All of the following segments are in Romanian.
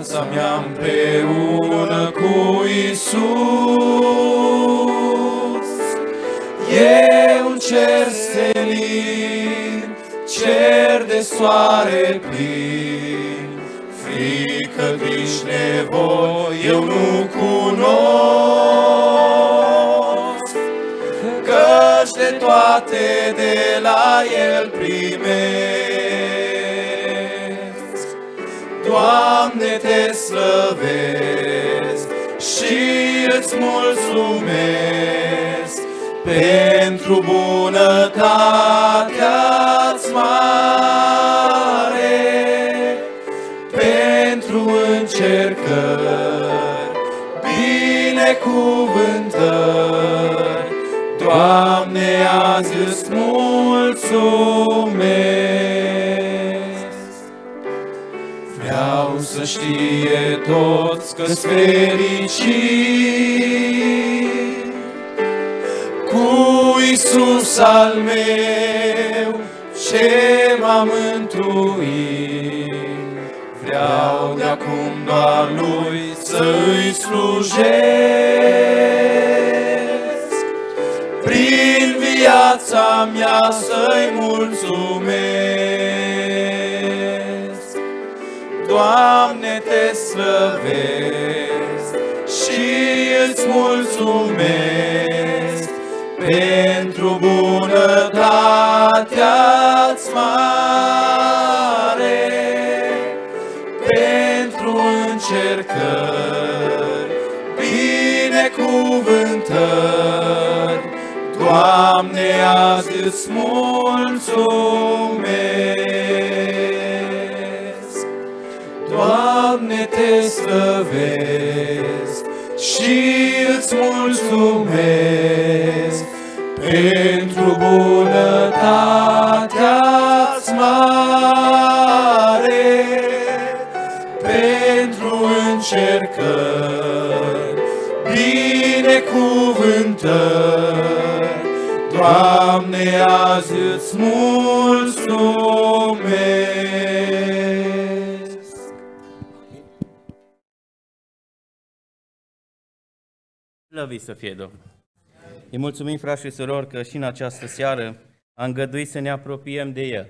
viața mea împreună cu Isus. E un cer senin, cer de soare plin, frică, griji, nevoi, eu nu cunosc. Căci de toate de la El primesc. Doamne, te slăvesc și îți mulțumesc pentru bunătatea-ți mare, pentru încercări, binecuvântări. Doamne, azi îți mulțumesc. Să știe toți că-s fericit cu Isus al meu ce m-a mântuit. Vreau de acum doar Lui să îi slujesc. Prin viața mea să-i mulțumesc. Doamne, te slăvesc și îți mulțumesc pentru bunătatea-ți mare, pentru încercări, binecuvântări. Doamne, azi îți mulțumesc. Doamne, te slăvesc și îți mulțumesc pentru bunătatea-ți mare, pentru încercări, binecuvântări. Doamne, azi îți mulțumesc. Slăvit să fie Domnul! Îi mulțumim, frați și surori, că și în această seară a îngăduit să ne apropiem de El.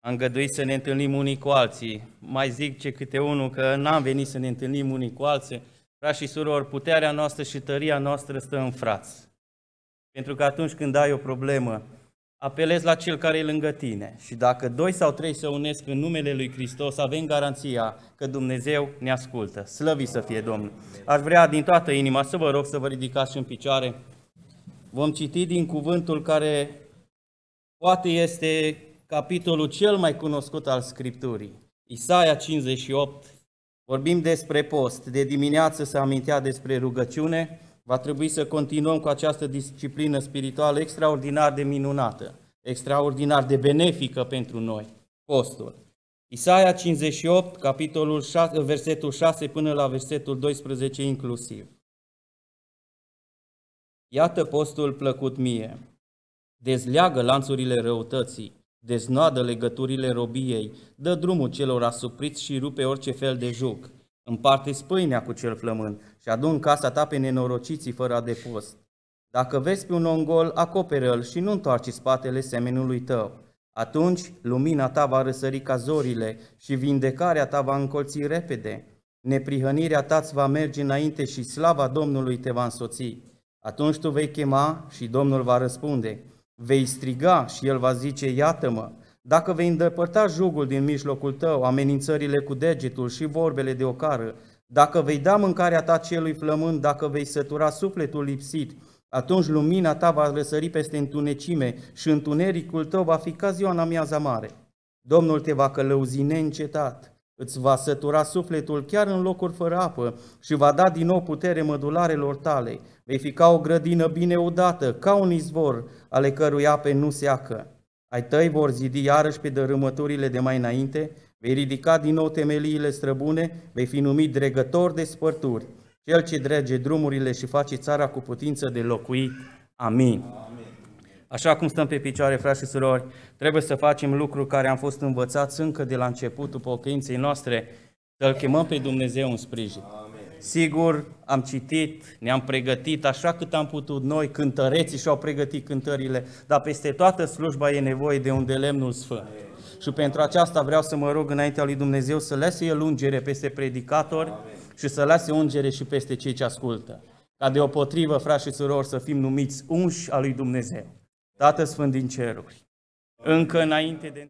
A îngăduit să ne întâlnim unii cu alții. Mai zic ce câte unul că n-am venit să ne întâlnim unii cu alții. Frați și surori, puterea noastră și tăria noastră stă în frați. Pentru că atunci când ai o problemă, apelezi la cel care e lângă tine. Și dacă doi sau trei se unesc în numele lui Hristos, avem garanția că Dumnezeu ne ascultă. Slăvit să fie Domnul! Aș vrea din toată inima să vă rog să vă ridicați în picioare. Vom citi din cuvântul care poate este capitolul cel mai cunoscut al Scripturii. Isaia 58. Vorbim despre post. De dimineață se amintea despre rugăciune. Va trebui să continuăm cu această disciplină spirituală extraordinar de minunată, extraordinar de benefică pentru noi, postul. Isaia 58, capitolul 6, versetul 6 până la versetul 12 inclusiv. Iată postul plăcut mie. Dezleagă lanțurile răutății, deznoadă legăturile robiei, dă drumul celor asupriți și rupe orice fel de juc. Împarte spâinea cu cel flămând și adun casa ta pe nenorociții fără adăpost. Dacă vezi pe un om gol, acoperă-l și nu întoarce spatele semenului tău. Atunci lumina ta va răsări ca zorile și vindecarea ta va încolți repede. Neprihănirea ta îți va merge înainte și slava Domnului te va însoți. Atunci tu vei chema și Domnul va răspunde. Vei striga și El va zice, iată-mă. Dacă vei îndepărta jugul din mijlocul tău, amenințările cu degetul și vorbele de ocară, dacă vei da mâncarea ta celui flămând, dacă vei sătura sufletul lipsit, atunci lumina ta va răsări peste întunecime și întunericul tău va fi ca ziua în amiaza mare. Domnul te va călăuzi neîncetat, îți va sătura sufletul chiar în locuri fără apă și va da din nou putere mădularelor tale. Vei fi ca o grădină bine udată, ca un izvor, ale cărui ape nu seacă. Ai tăi vor zidi iarăși pe dărâmăturile de mai înainte, vei ridica din nou temeliile străbune, vei fi numit dregător de spărturi, cel ce drege drumurile și face țara cu putință de locuit. Amin. Așa cum stăm pe picioare, frați și surori, trebuie să facem lucruri care am fost învățați încă de la începutul pocăinței noastre, Să-L chemăm pe Dumnezeu în sprijin. Sigur, am citit, ne-am pregătit așa cât am putut noi, cântăreții și-au pregătit cântările, dar peste toată slujba e nevoie de un de lemnul sfânt. Și pentru aceasta vreau să mă rog înaintea lui Dumnezeu să lase El ungere peste predicatori și să lase ungere și peste cei ce ascultă. Ca deopotrivă, frați și surori, să fim numiți unși al lui Dumnezeu. Tată Sfânt din ceruri, încă înainte de...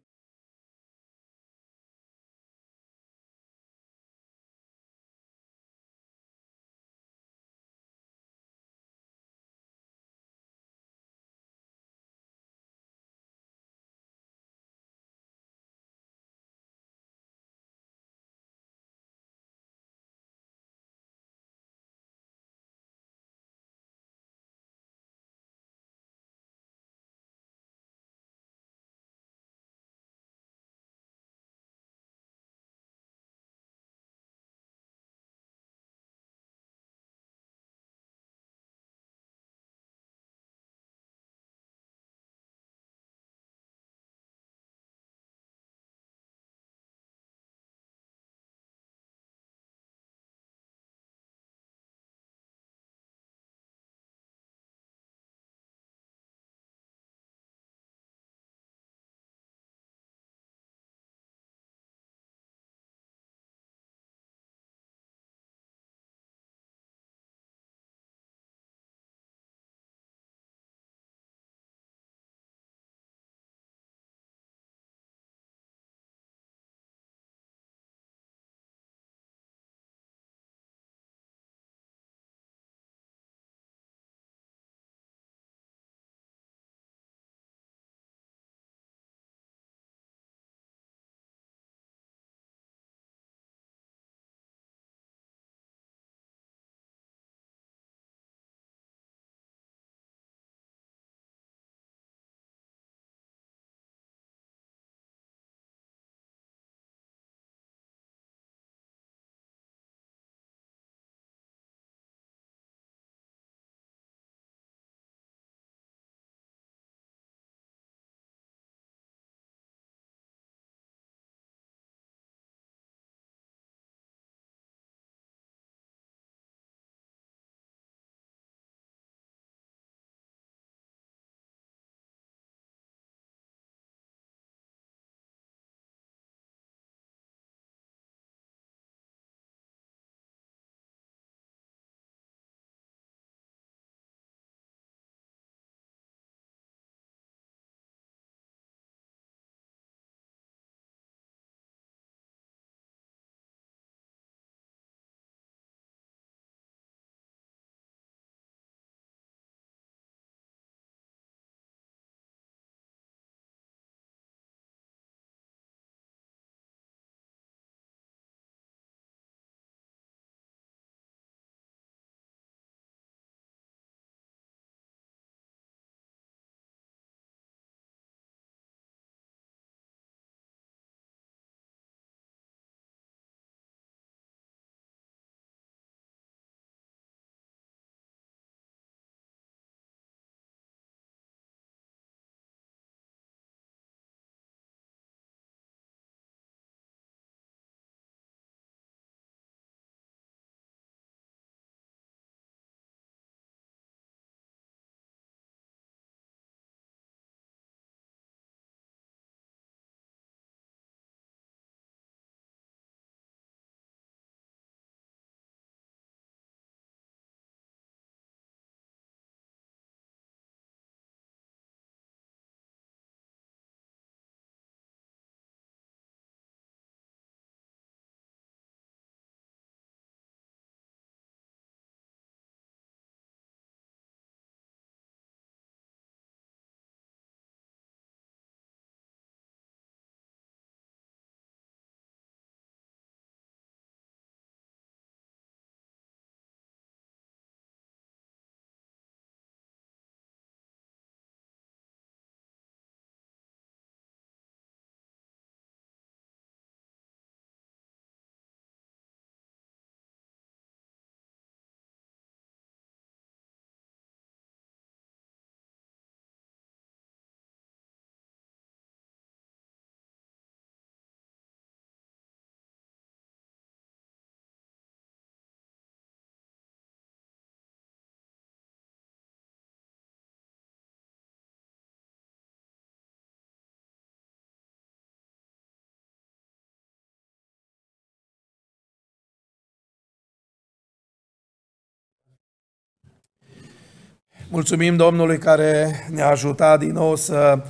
Mulțumim Domnului care ne-a ajutat din nou să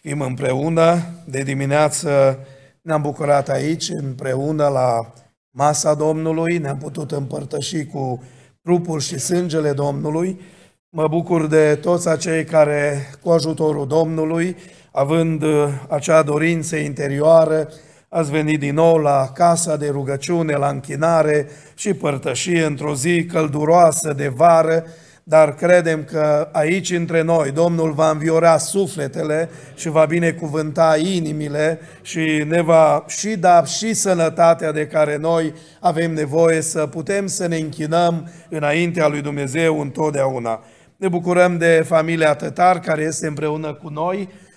fim împreună. De dimineață ne-am bucurat aici împreună la masa Domnului, ne-am putut împărtăși cu trupul și sângele Domnului. Mă bucur de toți acei care, cu ajutorul Domnului, având acea dorință interioară, ați venit din nou la casa de rugăciune, la închinare și părtășie într-o zi călduroasă de vară, dar credem că aici între noi Domnul va înviora sufletele și va binecuvânta inimile și ne va și da și sănătatea de care noi avem nevoie să putem să ne închinăm înaintea lui Dumnezeu întotdeauna. Ne bucurăm de familia Tătar care este împreună cu noi Eh,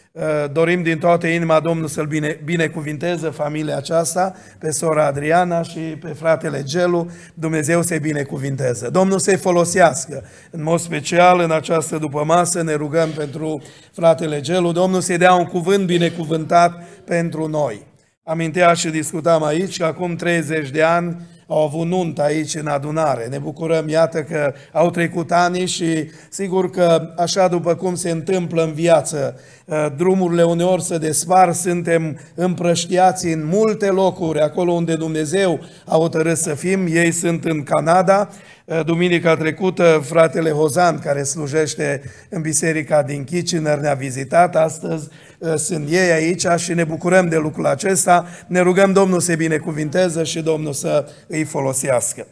dorim din toată inima Domnul să-l bine, binecuvinteze familia aceasta, pe sora Adriana și pe fratele Gelu, Dumnezeu să-i binecuvinteze. Domnul să-i folosească, în mod special în această dupămasă ne rugăm pentru fratele Gelu, Domnul să-i dea un cuvânt binecuvântat pentru noi. Amintea și discutam aici că acum 30 de ani au avut nuntă aici în adunare. Ne bucurăm, iată că au trecut ani și sigur că așa după cum se întâmplă în viață, uh, drumurile uneori se despar, suntem împrăștiați în multe locuri, acolo unde Dumnezeu a hotărât să fim. Ei sunt în Canada, uh, Duminica trecută, fratele Hozan, care slujește în biserica din Kitchener, ne-a vizitat. Astăzi uh, sunt ei aici și ne bucurăm de lucrul acesta. Ne rugăm Domnul să binecuvinteze și Domnul să îi folosească.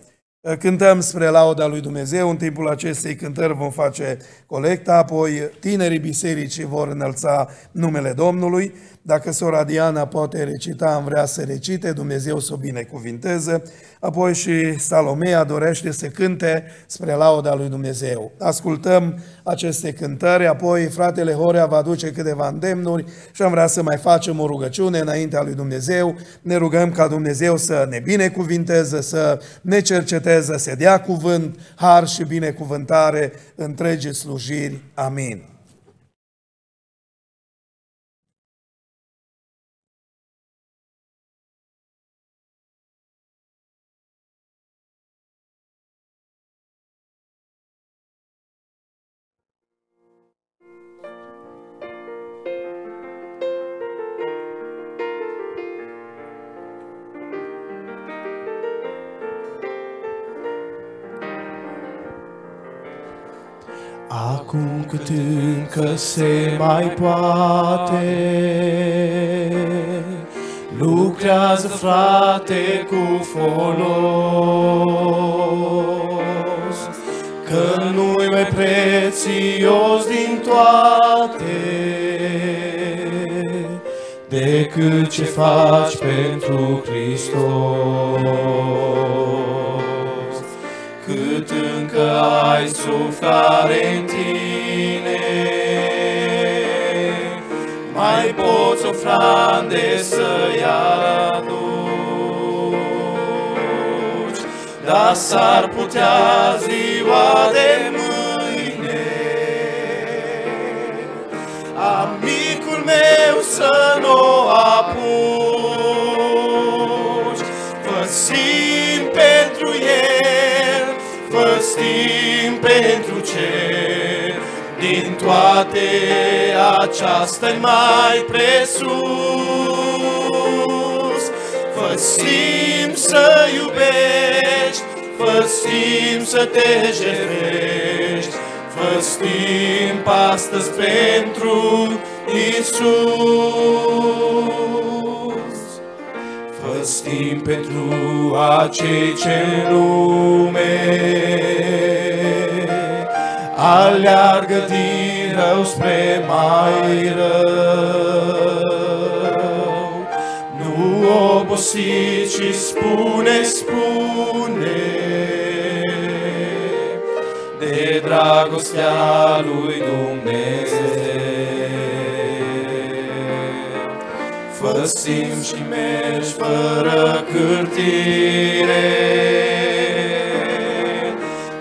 Cântăm spre lauda lui Dumnezeu, în timpul acestei cântări vom face colecta, apoi tinerii bisericii vor înălța numele Domnului. Dacă sora Diana poate recita, am vrea să recite, Dumnezeu să o binecuvinteze. Apoi și Salomea dorește să cânte spre lauda lui Dumnezeu. Ascultăm aceste cântări, apoi fratele Horea va aduce câteva îndemnuri și am vrea să mai facem o rugăciune înaintea lui Dumnezeu. Ne rugăm ca Dumnezeu să ne binecuvinteze, să ne cerceteze, să dea cuvânt, har și binecuvântare întregii slujiri. Amin. Cât încă se mai poate, lucrează frate cu folos, că nu-i mai prețios din toate, decât ce faci pentru Hristos cât încă ai suflare în tine. Mai poți ofrande să-i aduci, dar s-ar putea ziua de mâine amicul meu să nu apuci, Făstim pentru ce din toate aceasta mai presus. Făsim să iubești, făsim să te jertfești, Făstim astăzi pentru Isus. Făstim pentru acei ce lume aleargă din rău spre mai rău. Nu obosi, ci spune, spune de dragostea lui Dumnezeu. Făsim și mergi fără cârtire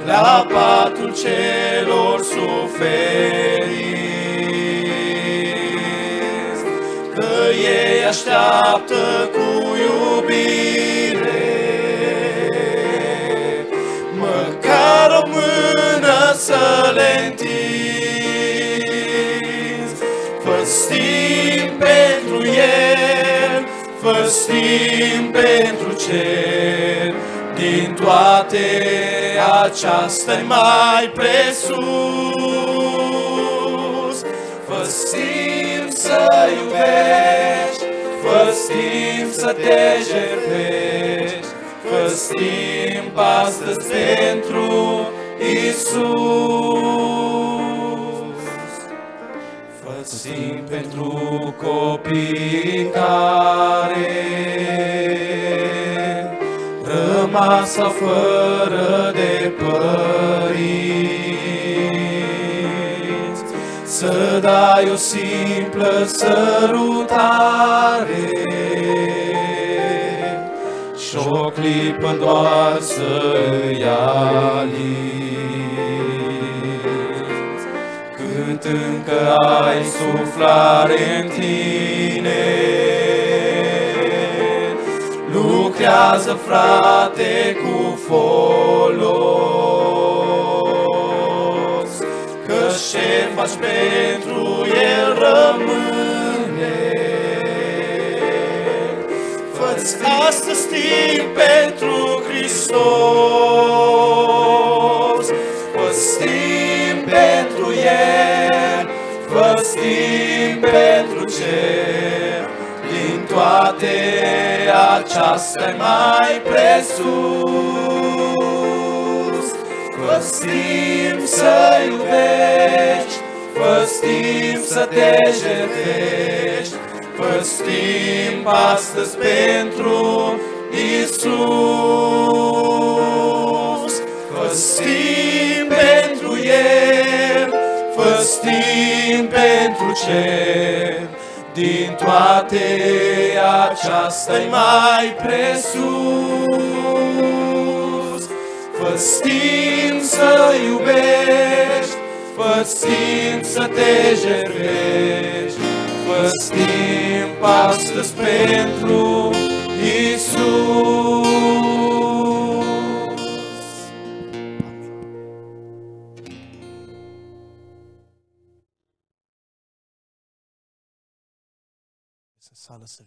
la patul celor suferiți, că ei așteaptă cu iubire, măcar o mână să le întind. Făstim pentru cer, din toate aceasta mai presus. Făstim să iubești, făstim să te jertfești, făstim astăzi pentru Isus. Făsim pentru copii care rămas fără de părinți, să dai o simplă sărutare. Și o clipă doar să îi Cât încă ai suflare în tine, lucrează frate cu folos, că ce faci pentru el rămâne. Fă-ți astăzi timp pentru Hristos, Fă-ți pentru El, Fă-ți pentru cer, din toate aceasta mai presus. Fă-ți să iubești, Fă-ți să te jertești, Fă-ți timp astăzi pentru Isus. Fă-ți timp pentru cer, din toate aceasta mai presus. Fă-ți timp să iubești, fă-ți timp să te jertfești, fă-ți timp astăzi pentru Isus. Să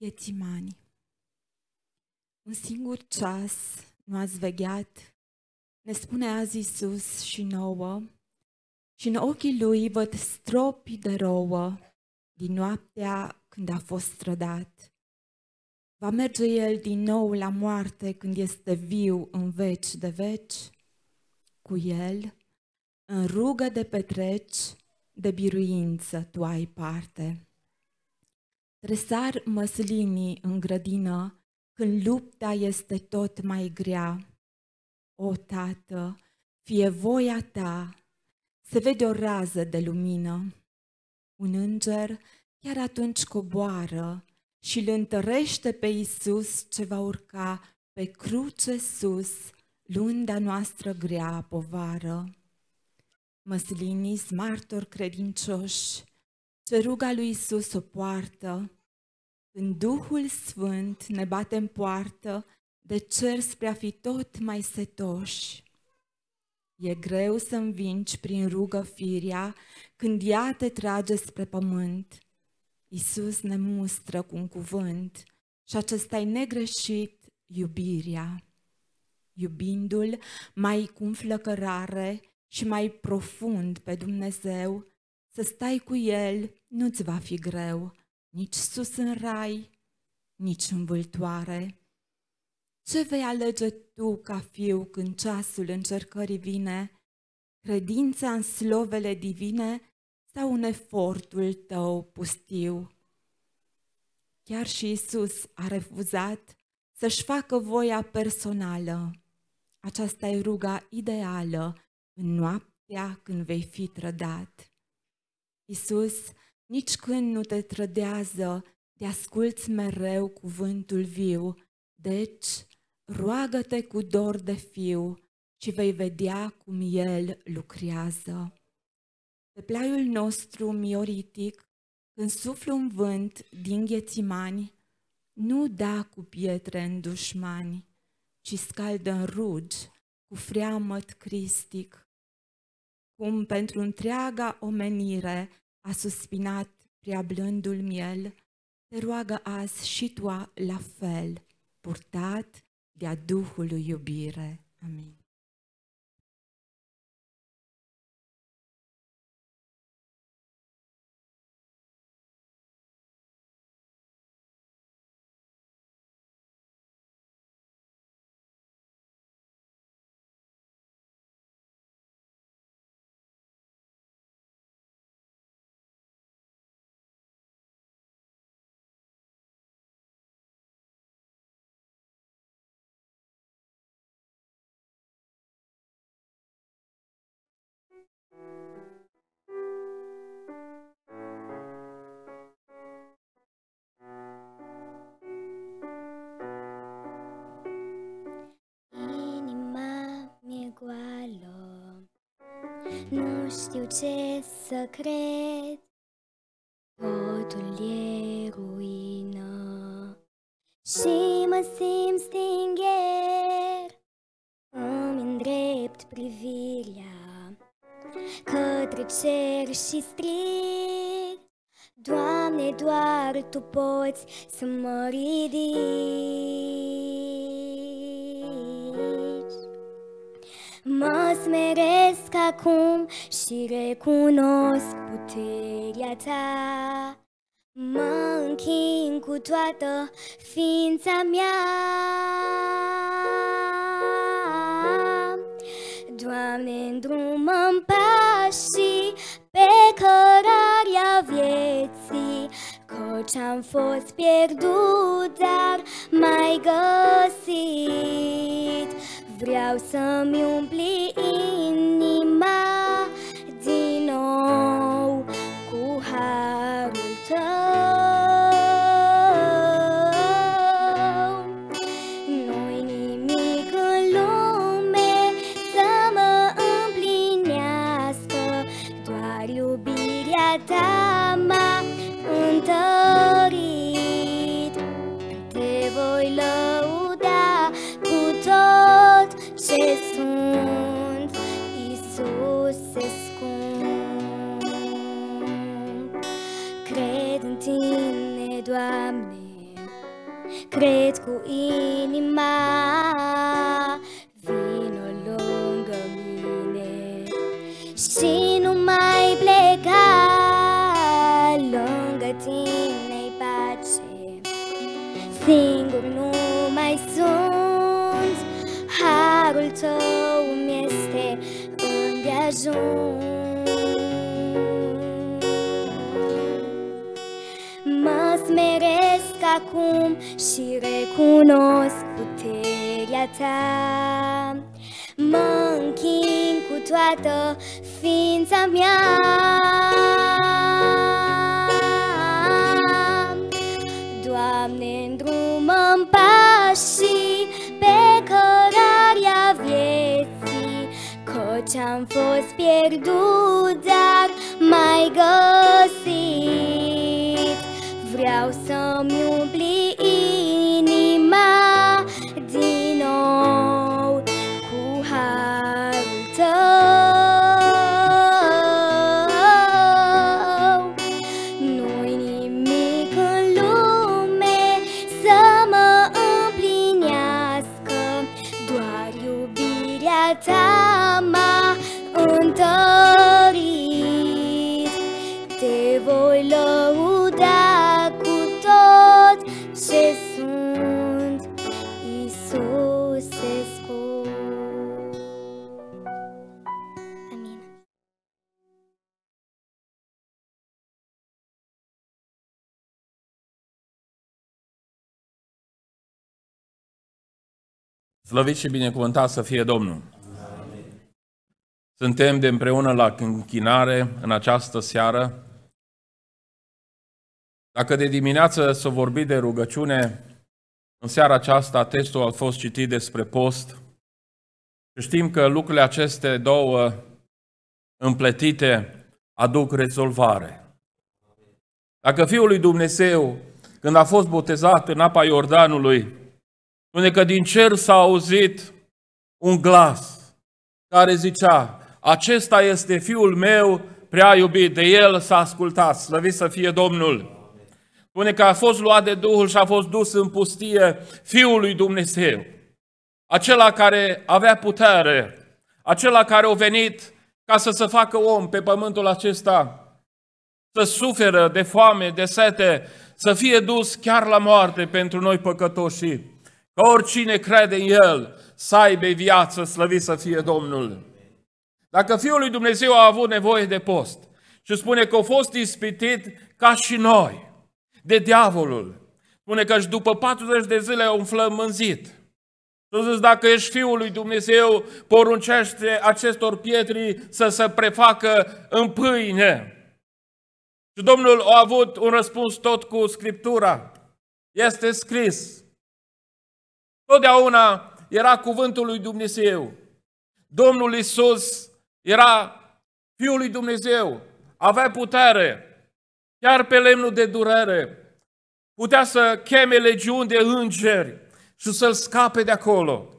Iețimani. Un singur ceas nu ați vegheat, ne spune azi Iisus și nouă, și în ochii lui văd stropi de rouă din noaptea când a fost strădat. Va merge el din nou la moarte când este viu în veci de veci? Cu el, în rugă de petreci, de biruință tu ai parte. Tresar măslinii în grădină când lupta este tot mai grea. O, Tată, fie voia ta, se vede o rază de lumină. Un înger chiar atunci coboară și îl întărește pe Isus ce va urca pe cruce sus, lunda noastră grea povară. Măslinii martori credincioși, ce ruga lui Isus o poartă, când Duhul Sfânt ne bate în poartă, de cer spre a fi tot mai setoși. E greu să învingi prin rugă firia când ea te trage spre pământ. Iisus ne mustră cu un cuvânt și acesta e negreșit iubirea. Iubindu-L mai cu înflăcărare și mai profund pe Dumnezeu, să stai cu El nu-ți va fi greu, nici sus în rai, nici în vâltoare. Ce vei alege tu ca fiu când ceasul încercării vine? Credința în slovele divine sau în efortul tău pustiu? Chiar și Isus a refuzat să-și facă voia personală. Aceasta e ruga ideală în noaptea când vei fi trădat. Isus nici când nu te trădează, te asculți mereu cuvântul viu, deci roagă-te cu dor de fiu și vei vedea cum el lucrează. Pe plaiul nostru mioritic, când suflă un vânt din ghețimani, nu da cu pietre în dușmani, ci scaldă în rugi cu freamăt cristic. Cum pentru întreaga omenire a suspinat prea blândul miel, te roagă azi și tu la fel, purtat de-a Duhului iubire. Amin. Să cred Totul e ruină. Și mă simt stingher Îmi îndrept privirea Către cer și strig. Doamne, doar Tu poți să mă ridici. Mă smeresc acum și recunosc puterea ta. Mă închin cu toată ființa mea. Doamne, îndrumă-mi pașii pe cărarea vieții. Căci am fost pierdut, dar mai găsit. Vreau să-mi umpli Mă smeresc acum și recunosc puterea ta. Mă închin cu toată ființa mea Căci am fost pierdut, dar mai găsit. Vreau să-mi umpli Slăvit și binecuvântat să fie Domnul! Suntem de împreună la închinare în această seară. Dacă de dimineață s-a vorbit de rugăciune, în seara aceasta testul a fost citit despre post. Și știm că lucrurile aceste două împletite aduc rezolvare. Dacă Fiul lui Dumnezeu, când a fost botezat în apa Iordanului, spune că din cer s-a auzit un glas care zicea, acesta este Fiul meu prea iubit, de El s-a ascultat, slăvit să fie Domnul. Spune că a fost luat de Duhul și a fost dus în pustie Fiul lui Dumnezeu. Acela care avea putere, acela care a venit ca să se facă om pe pământul acesta, să suferă de foame, de sete, să fie dus chiar la moarte pentru noi păcătoși. Ca oricine crede în El să aibă viață, slăvit să fie Domnul. Dacă Fiul lui Dumnezeu a avut nevoie de post și spune că a fost ispitit ca și noi, de diavolul, spune că și după 40 de zile a înflămânzit. Și zis, dacă ești Fiul lui Dumnezeu, poruncește acestor pietri să se prefacă în pâine. Și Domnul a avut un răspuns tot cu Scriptura. Este scris. Totdeauna era cuvântul lui Dumnezeu. Domnul Isus era Fiul lui Dumnezeu, avea putere, chiar pe lemnul de durere. Putea să cheme legiuni de îngeri și să-l scape de acolo.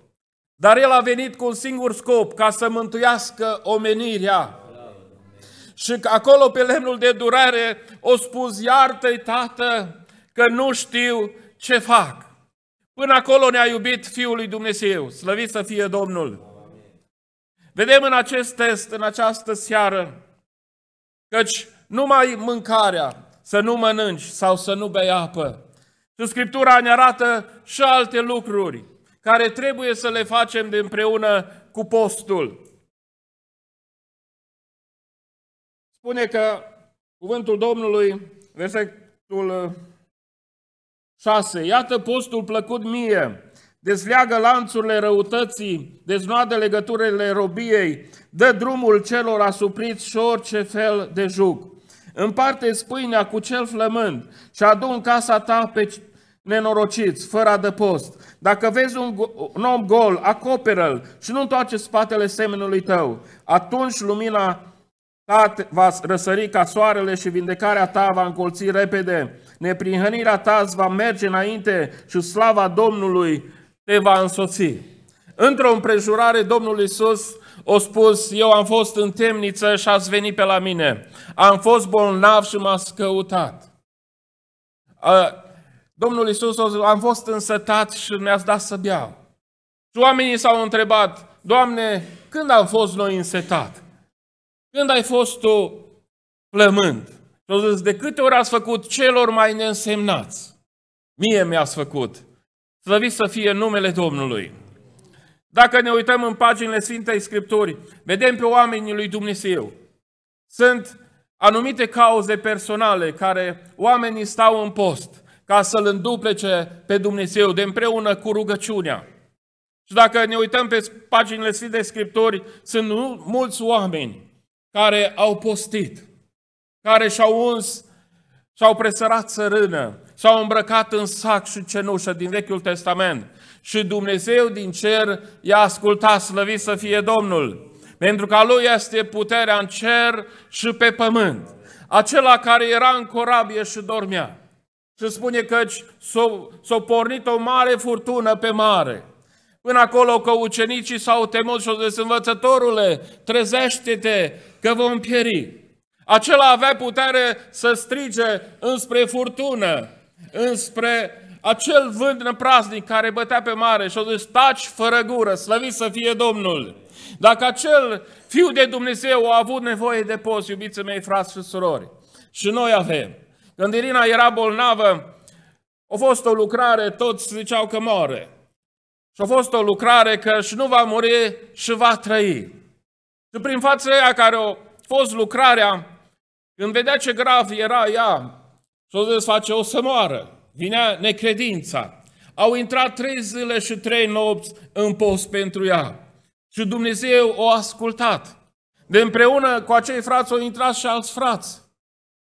Dar el a venit cu un singur scop, ca să mântuiască omenirea. Și acolo pe lemnul de durare o spus, iartă-i, tată, că nu știu ce fac. Până acolo ne-a iubit Fiul lui Dumnezeu, slăvit să fie Domnul. Vedem în acest test, în această seară, căci numai mâncarea, să nu mănânci sau să nu bei apă. Și Scriptura ne arată și alte lucruri care trebuie să le facem de împreună cu postul. Spune că cuvântul Domnului, versetul 6, Iată postul plăcut mie, dezleagă lanțurile răutății, deznoadă legăturile robiei, dă drumul celor asupriți și orice fel de jug. Împarte pâinea cu cel flămând și adu casa ta pe nenorociți, fără adăpost. Dacă vezi un, un om gol, acoperă-l și nu întoarce spatele semenului tău. Atunci lumina ta va răsări ca soarele și vindecarea ta va încolți repede. Neprihănirea ta îți va merge înainte și slava Domnului te va însoți. Într-o împrejurare, Domnul Iisus a spus, eu am fost în temniță și ați venit pe la mine. Am fost bolnav și m-ați căutat. Domnul Iisus a am fost însătat și mi-ați dat să beau. Și oamenii s-au întrebat, Doamne, când am fost noi însetat? Când ai fost tu plământ? Și au zis, de câte ori ați făcut celor mai neînsemnați? Mie mi-ați făcut. Slăvit să fie numele Domnului. Dacă ne uităm în paginile Sfintei Scripturii, vedem pe oamenii lui Dumnezeu. Sunt anumite cauze personale care oamenii stau în post ca să-L înduplece pe Dumnezeu de împreună cu rugăciunea. Și dacă ne uităm pe paginile Sfintei Scripturii, sunt mulți oameni care au postit, care și-au uns, și-au presărat țărână, s-au îmbrăcat în sac și cenușă din Vechiul Testament. Și Dumnezeu din cer i-a ascultat, slăvit să fie Domnul, pentru că a Lui este puterea în cer și pe pământ. Acela care era în corabie și dormea. Și spune că s-a pornit o mare furtună pe mare. Până acolo că ucenicii s-au temut și au zis, învățătorule, trezește-te că vom pieri. Acela avea putere să strige înspre furtună, înspre acel vânt năpraznic care bătea pe mare și au zis, taci fără gură, slăvit să fie Domnul. Dacă acel fiu de Dumnezeu a avut nevoie de post, iubiții mei, frați și surori, și noi avem. Când Irina era bolnavă, a fost o lucrare, toți ziceau că moare. Și a fost o lucrare că și nu va muri și va trăi. Și prin fața aia care a fost lucrarea, când vedea ce grav era ea, și a zis, face o să moară. Vinea necredința. Au intrat trei zile și trei nopți în post pentru ea. Și Dumnezeu o ascultat. De împreună cu acei frați au intrat și alți frați.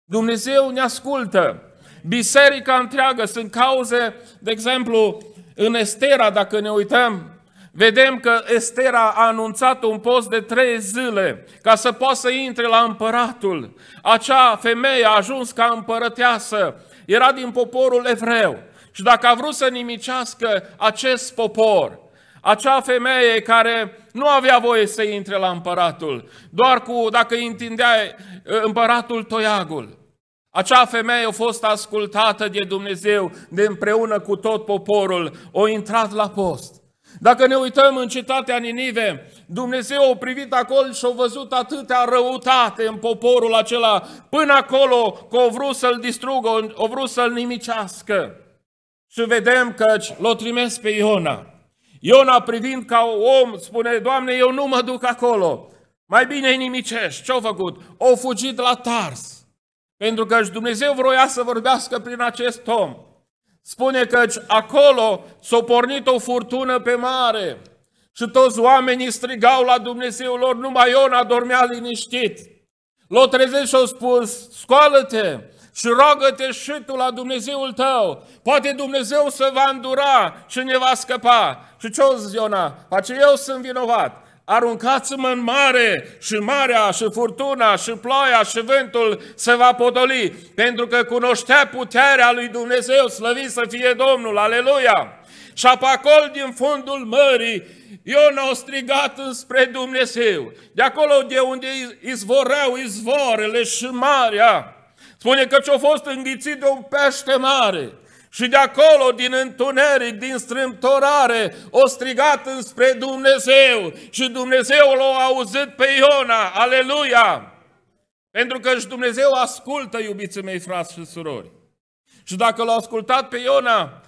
Dumnezeu ne ascultă. Biserica întreagă sunt cauze, de exemplu, în Estera, dacă ne uităm, vedem că Estera a anunțat un post de trei zile ca să poată să intre la împăratul. Acea femeie a ajuns ca împărăteasă, era din poporul evreu. Și dacă a vrut să nimicească acest popor, acea femeie care nu avea voie să intre la împăratul, doar cu, dacă îi întindea împăratul toiagul, acea femeie a fost ascultată de Dumnezeu de împreună cu tot poporul, o intrat la post. Dacă ne uităm în cetatea Ninive, Dumnezeu a privit acolo și a văzut atâtea răutate în poporul acela, până acolo că o vrut să-l distrugă, o vrut să-l nimicească. Și vedem că l-o trimis pe Iona. Iona privind ca om, spune, Doamne, eu nu mă duc acolo. Mai bine îi nimicești. Ce-au făcut? Au fugit la Tars. Pentru că Dumnezeu vroia să vorbească prin acest om. Spune că acolo s-a pornit o furtună pe mare și toți oamenii strigau la Dumnezeu lor, numai Iona dormea liniștit. L-o trezit și-a spus, scoală-te și roagă-te și tu la Dumnezeul tău. Poate Dumnezeu să va îndura și ne va scăpa. Și ce-o zis Iona? Face eu sunt vinovat aruncați-mă în mare și marea și furtuna și ploaia și vântul se va potoli, pentru că cunoștea puterea lui Dumnezeu, slăvit să fie Domnul, aleluia! Și acolo din fundul mării, Iona a strigat înspre Dumnezeu, de acolo de unde izvoreau izvorele și marea. Spune că ce-a fost înghițit de un pește mare. Și de acolo, din întuneric, din strâmtorare, o strigat înspre Dumnezeu și Dumnezeu l-a auzit pe Iona. Aleluia! Pentru că și Dumnezeu ascultă, iubiții mei, frați și surori. Și dacă l-a ascultat pe Iona,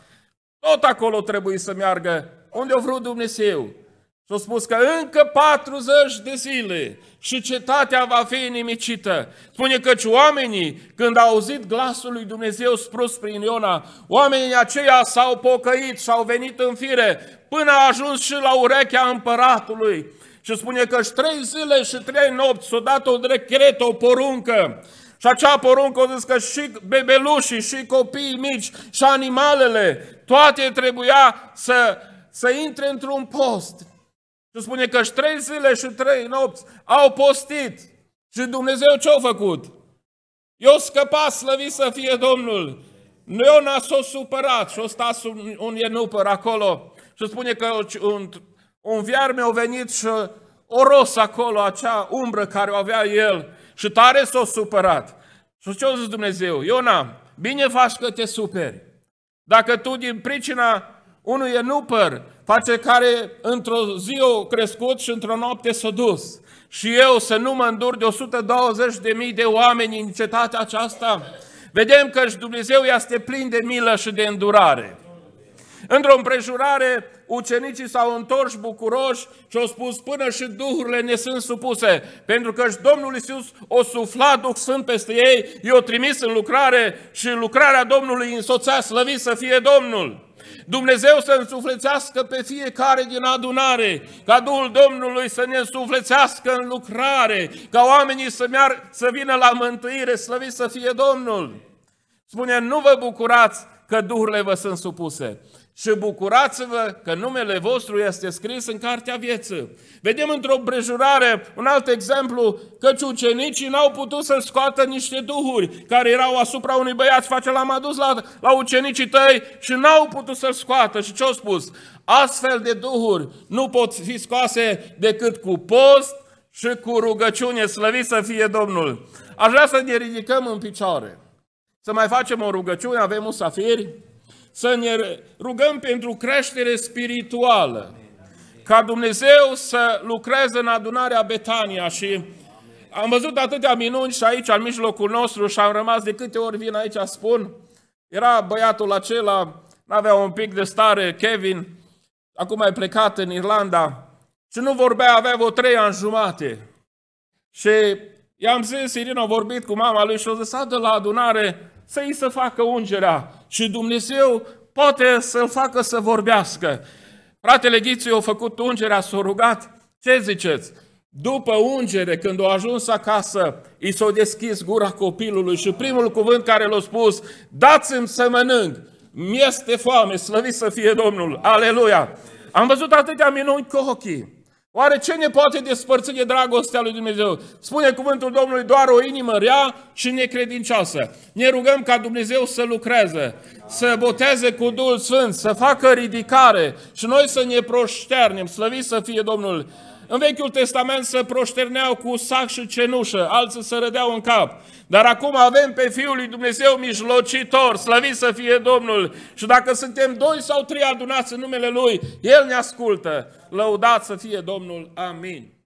tot acolo trebuie să meargă unde a vrut Dumnezeu. Și a spus că încă 40 de zile și cetatea va fi inimicită. Spune că oamenii, când au auzit glasul lui Dumnezeu spus prin Iona, oamenii aceia s-au pocăit și au venit în fire până a ajuns și la urechea împăratului. Și spune că și trei zile și trei nopți s-a dat o decret, o poruncă. Și acea poruncă a zis că și bebelușii, și copiii mici, și animalele, toate trebuia să, să intre într-un post. Și spune că și trei zile și trei nopți au postit. Și Dumnezeu ce-a făcut? Eu scăpat, slăvit să fie Domnul. Iona s-a supărat și a stat sub un enupăr acolo. Și spune că un, un viarme a venit și o ros acolo, acea umbră care o avea el. Și tare s-a supărat. Și ce a zis Dumnezeu? Iona, bine faci că te superi. Dacă tu din pricina unui enupăr face care într-o zi o crescut și într-o noapte s-a dus. Și eu să nu mă îndur de 120 de mii de oameni în cetatea aceasta, vedem că și Dumnezeu este plin de milă și de îndurare. Într-o împrejurare, ucenicii s-au întors bucuroși și au spus până și duhurile ne sunt supuse, pentru că și Domnul Iisus o sufla Duh Sfânt peste ei, i-o trimis în lucrare și lucrarea Domnului însoțea, slăvit să fie Domnul. Dumnezeu să însuflețească pe fiecare din adunare, ca Duhul Domnului să ne însuflețească în lucrare, ca oamenii să, mear, să vină la mântuire, slăvit să fie Domnul. Spune, nu vă bucurați că duhurile vă sunt supuse, și bucurați-vă că numele vostru este scris în cartea vieții. Vedem într-o brejurare un alt exemplu, că ucenicii n-au putut să scoată niște duhuri care erau asupra unui băiat. Face, l-am adus la, la ucenicii tăi și n-au putut să-l scoată. Și ce-au spus? Astfel de duhuri nu pot fi scoase decât cu post și cu rugăciune, slăvit să fie Domnul. Aș vrea să ne ridicăm în picioare. Să mai facem o rugăciune, avem un safir să ne rugăm pentru creștere spirituală, ca Dumnezeu să lucreze în adunarea Betania și am văzut atâtea minuni și aici, în mijlocul nostru, și am rămas de câte ori vin aici, spun, era băiatul acela, n-avea un pic de stare, Kevin, acum ai plecat în Irlanda, și nu vorbea, avea vreo trei ani jumate. Și i-am zis, Irina a vorbit cu mama lui și a zis, de la adunare să-i să facă ungerea. Și Dumnezeu poate să-l facă să vorbească. Fratele Ghițiu a făcut ungerea, s-a rugat. Ce ziceți? După ungere, când a ajuns acasă, i s-a deschis gura copilului și primul cuvânt care l-a spus, dați-mi să mănânc, mi-este foame, slăvit să fie Domnul, aleluia! Am văzut atâtea minuni cu ochii. Oare ce ne poate despărți de dragostea lui Dumnezeu? Spune cuvântul Domnului doar o inimă rea și necredincioasă. Ne rugăm ca Dumnezeu să lucreze, să boteze cu Duhul Sfânt, să facă ridicare și noi să ne proșternem, slăvit să fie Domnul. În Vechiul Testament se proșterneau cu sac și cenușă, alții se rădeau în cap. Dar acum avem pe Fiul lui Dumnezeu mijlocitor, slăvit să fie Domnul. Și dacă suntem doi sau trei adunați în numele Lui, El ne ascultă. Lăudat să fie Domnul. Amin.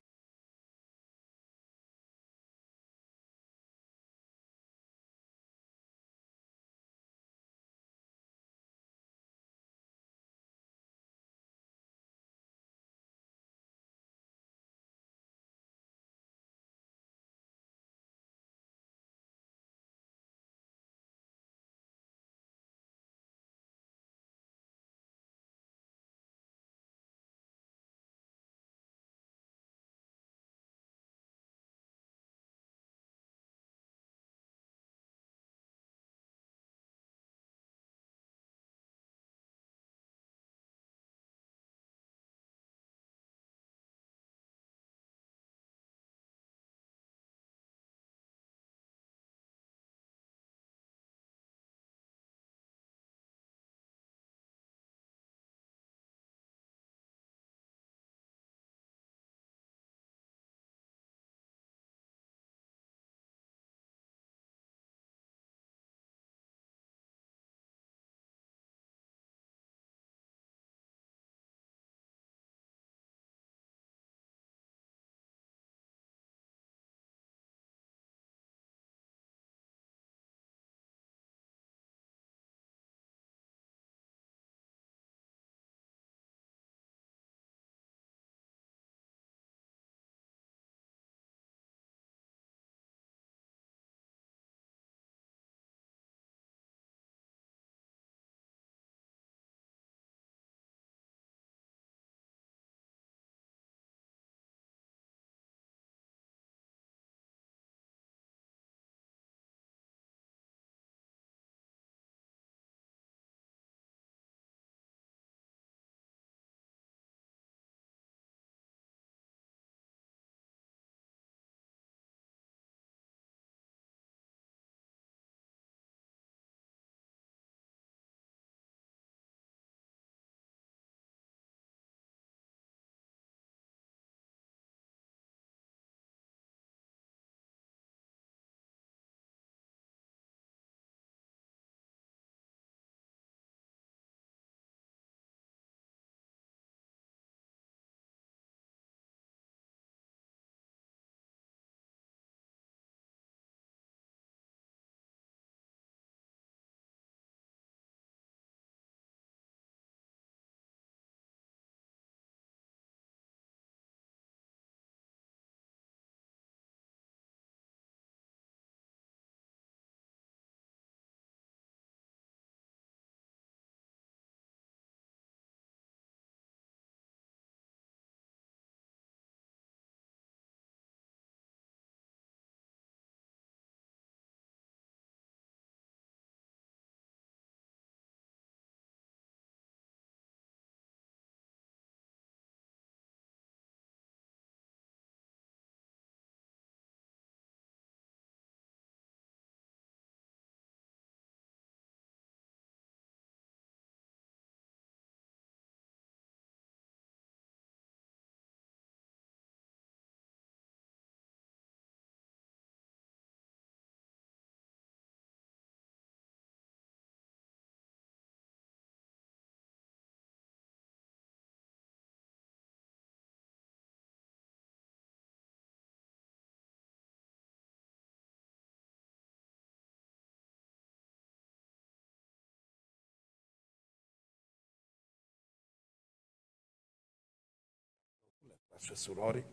Frați și surori.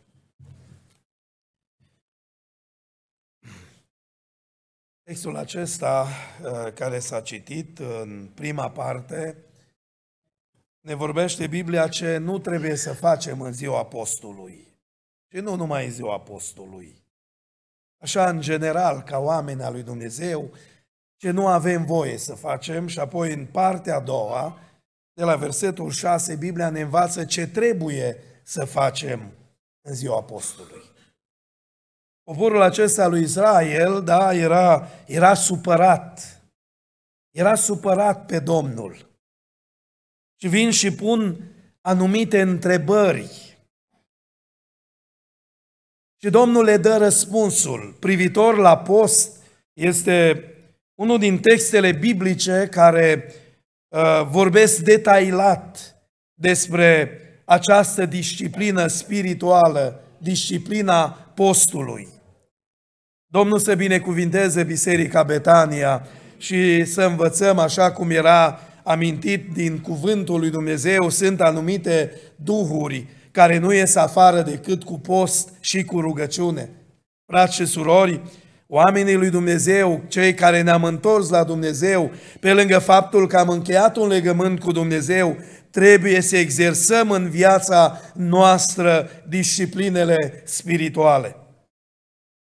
Textul acesta uh, care s-a citit în prima parte ne vorbește Biblia ce nu trebuie să facem în ziua apostolului. Și nu numai în ziua apostolului. Așa, în general, ca oameni al lui Dumnezeu, ce nu avem voie să facem și apoi în partea a doua, de la versetul 6, Biblia ne învață ce trebuie să facem în ziua apostolului. Poporul acesta lui Israel, da, era, era supărat. Era supărat pe Domnul. Și vin și pun anumite întrebări. Și Domnul le dă răspunsul. Privitor la post, este unul din textele biblice care uh, vorbesc detailat despre această disciplină spirituală, disciplina postului. Domnul să binecuvinteze Biserica Betania și să învățăm așa cum era amintit din cuvântul lui Dumnezeu, sunt anumite duhuri care nu ies afară decât cu post și cu rugăciune. Frați și surori, oamenii lui Dumnezeu, cei care ne-am întors la Dumnezeu, pe lângă faptul că am încheiat un legământ cu Dumnezeu, trebuie să exersăm în viața noastră disciplinele spirituale.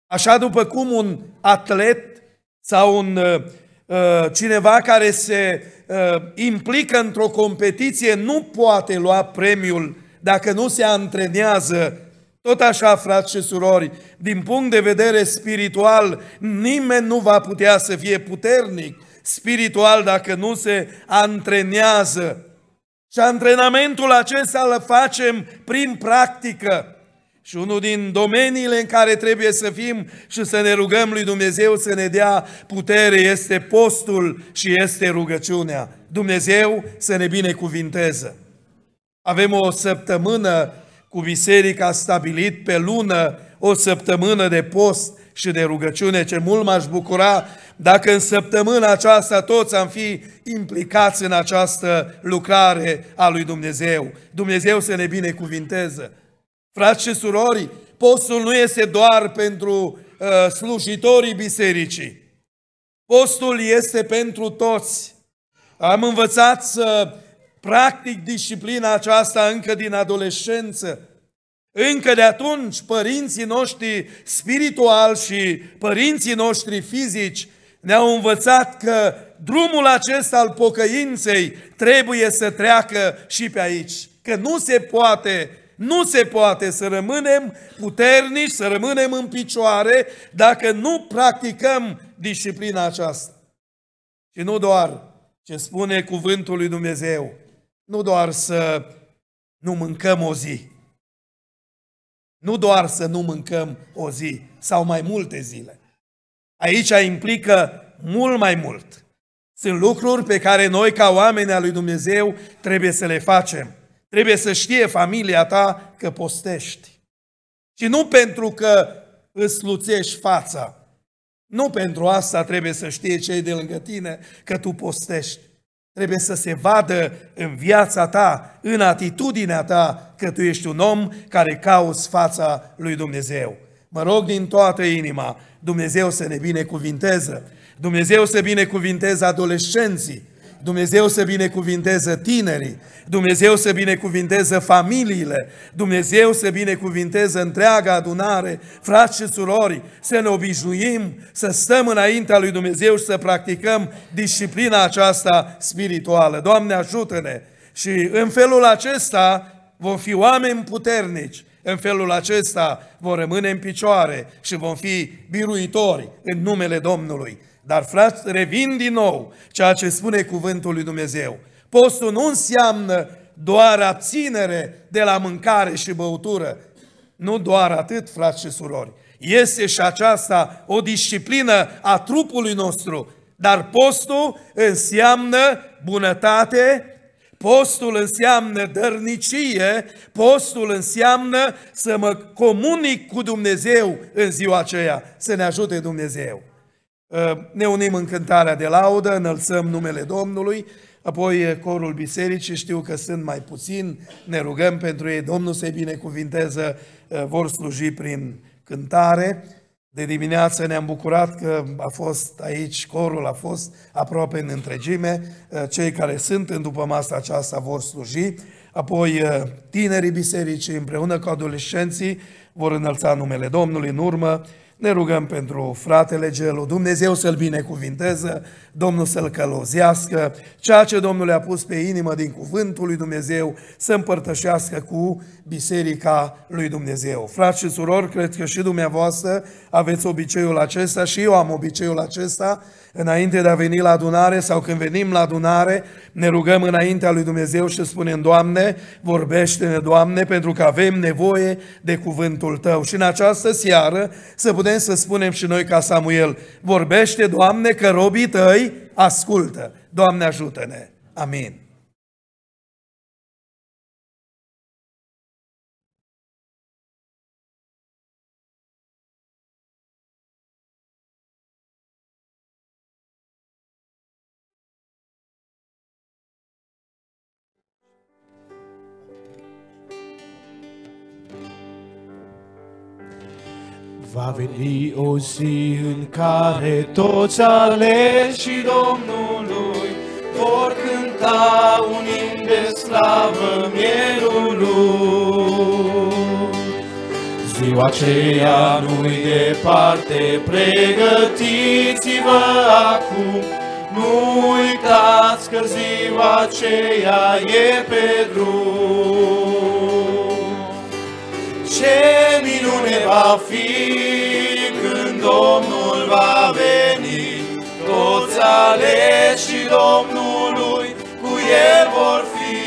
Așa după cum un atlet sau un uh, uh, cineva care se uh, implică într-o competiție nu poate lua premiul dacă nu se antrenează tot așa, frați și surori, din punct de vedere spiritual, nimeni nu va putea să fie puternic spiritual dacă nu se antrenează. Și antrenamentul acesta îl facem prin practică. Și unul din domeniile în care trebuie să fim și să ne rugăm lui Dumnezeu să ne dea putere este postul și este rugăciunea. Dumnezeu să ne binecuvinteze. Avem o săptămână cu biserica stabilit pe lună, o săptămână de post și de rugăciune, ce mult m-aș bucura dacă în săptămâna aceasta toți am fi implicați în această lucrare a lui Dumnezeu. Dumnezeu să ne binecuvinteze. Frați și surori, postul nu este doar pentru uh, slujitorii bisericii. Postul este pentru toți. Am învățat să practic disciplina aceasta încă din adolescență. Încă de atunci, părinții noștri spirituali și părinții noștri fizici ne-au învățat că drumul acesta al pocăinței trebuie să treacă și pe aici. Că nu se poate nu se poate să rămânem puternici, să rămânem în picioare, dacă nu practicăm disciplina aceasta. Și nu doar ce spune cuvântul lui Dumnezeu, nu doar să nu mâncăm o zi, nu doar să nu mâncăm o zi sau mai multe zile. Aici implică mult mai mult. Sunt lucruri pe care noi, ca oameni al lui Dumnezeu, trebuie să le facem. Trebuie să știe familia ta că postești. Și nu pentru că îți sluțești fața. Nu pentru asta trebuie să știe cei de lângă tine că tu postești. Trebuie să se vadă în viața ta, în atitudinea ta, că tu ești un om care cauți fața lui Dumnezeu. Mă rog din toată inima, Dumnezeu să ne binecuvinteze, Dumnezeu să binecuvinteze adolescenții, Dumnezeu să binecuvinteze tinerii, Dumnezeu să binecuvinteze familiile, Dumnezeu să binecuvinteze întreaga adunare, frați și surori, să ne obișnuim, să stăm înaintea lui Dumnezeu și să practicăm disciplina aceasta spirituală. Doamne, ajută-ne! Și în felul acesta vom fi oameni puternici, în felul acesta vom rămâne în picioare și vom fi biruitori în numele Domnului. Dar, frați, revin din nou ceea ce spune cuvântul lui Dumnezeu. Postul nu înseamnă doar abținere de la mâncare și băutură. Nu doar atât, frați și surori. Este și aceasta o disciplină a trupului nostru. Dar postul înseamnă bunătate, postul înseamnă dărnicie, postul înseamnă să mă comunic cu Dumnezeu în ziua aceea. Să ne ajute Dumnezeu. Ă, ne unim în cântarea de laudă, înălțăm numele Domnului, apoi corul bisericii, știu că sunt mai puțini, ne rugăm pentru ei, Domnul să-i binecuvinteze, ă, vor sluji prin cântare. De dimineață ne-am bucurat că a fost aici, corul a fost aproape în întregime. Cei care sunt în după masa aceasta vor sluji. Apoi tinerii bisericii împreună cu adolescenții vor înălța numele Domnului în urmă. Ne rugăm pentru fratele Gelu, Dumnezeu să-l binecuvinteze, Domnul să-l călăuzească, ceea ce Domnul le-a pus pe inimă din cuvântul lui Dumnezeu să împărtășească cu Biserica lui Dumnezeu. Frați și surori, cred că și dumneavoastră aveți obiceiul acesta și eu am obiceiul acesta, înainte de a veni la adunare sau când venim la adunare, ne rugăm înaintea lui Dumnezeu și spunem, Doamne, vorbește-ne, Doamne, pentru că avem nevoie de cuvântul Tău. Și în această seară să putem să spunem și noi ca Samuel, vorbește, Doamne, că robii Tăi ascultă. Doamne, ajută-ne. Amin. Veni o zi în care toți aleșii Domnului vor cânta un imn de slavă mielului. Ziua aceea nu-i departe, pregătiți-vă acum, nu uitați că ziua aceea e pe drum. Ce minune va fi când Domnul va veni, toți aleșii Domnului cu El vor fi.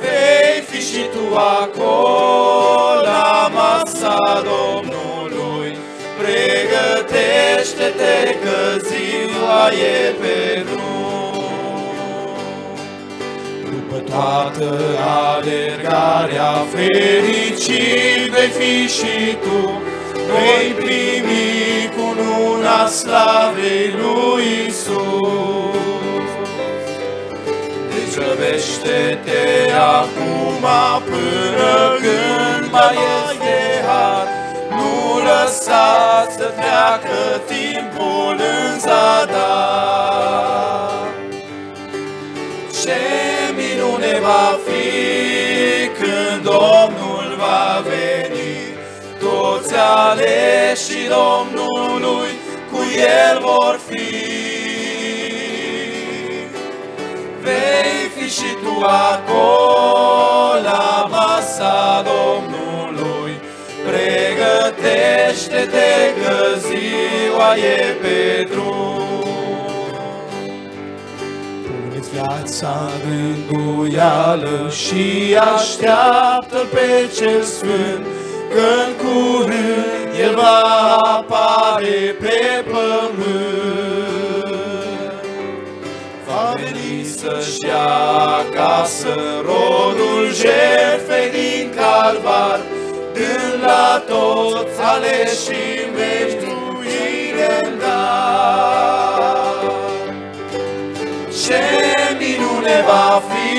Vei fi și tu acolo la masa Domnului, pregătește-te că ziua e pe drum. Toată alergarea fericit vei fi și tu, vei primi cu luna slavei lui Isus. Degrăbește-te acum până când mai este har, nu lăsa să treacă timpul în zadar. Va fi când Domnul va veni, toți aleșii Domnului cu El vor fi. Vei fi și tu acolo la masa Domnului, pregătește-te că ziua e pe drum. Viața în îndoială și așteaptă pe cel sfânt, când curând El va apare pe pământ. Va veni să-și ia acasă rodul jertfei din calvar, dând la toți aleșii mântuire în dar. Ce minune va fi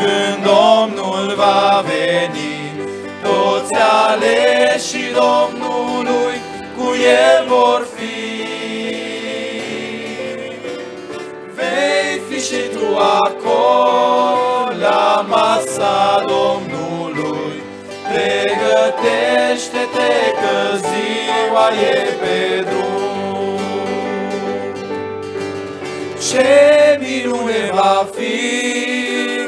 când Domnul va veni, toți aleșii Domnului cu El vor fi. Vei fi și tu acolo la masa Domnului, pregătește-te că ziua e pe drum. Ce minune va fi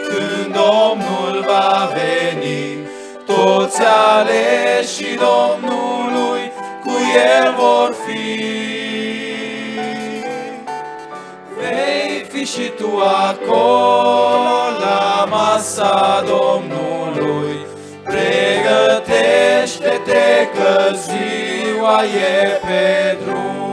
când Domnul va veni, toți aleșii Domnului cu El vor fi. Vei fi și tu acolo la masa Domnului, pregătește-te că ziua e pe drum.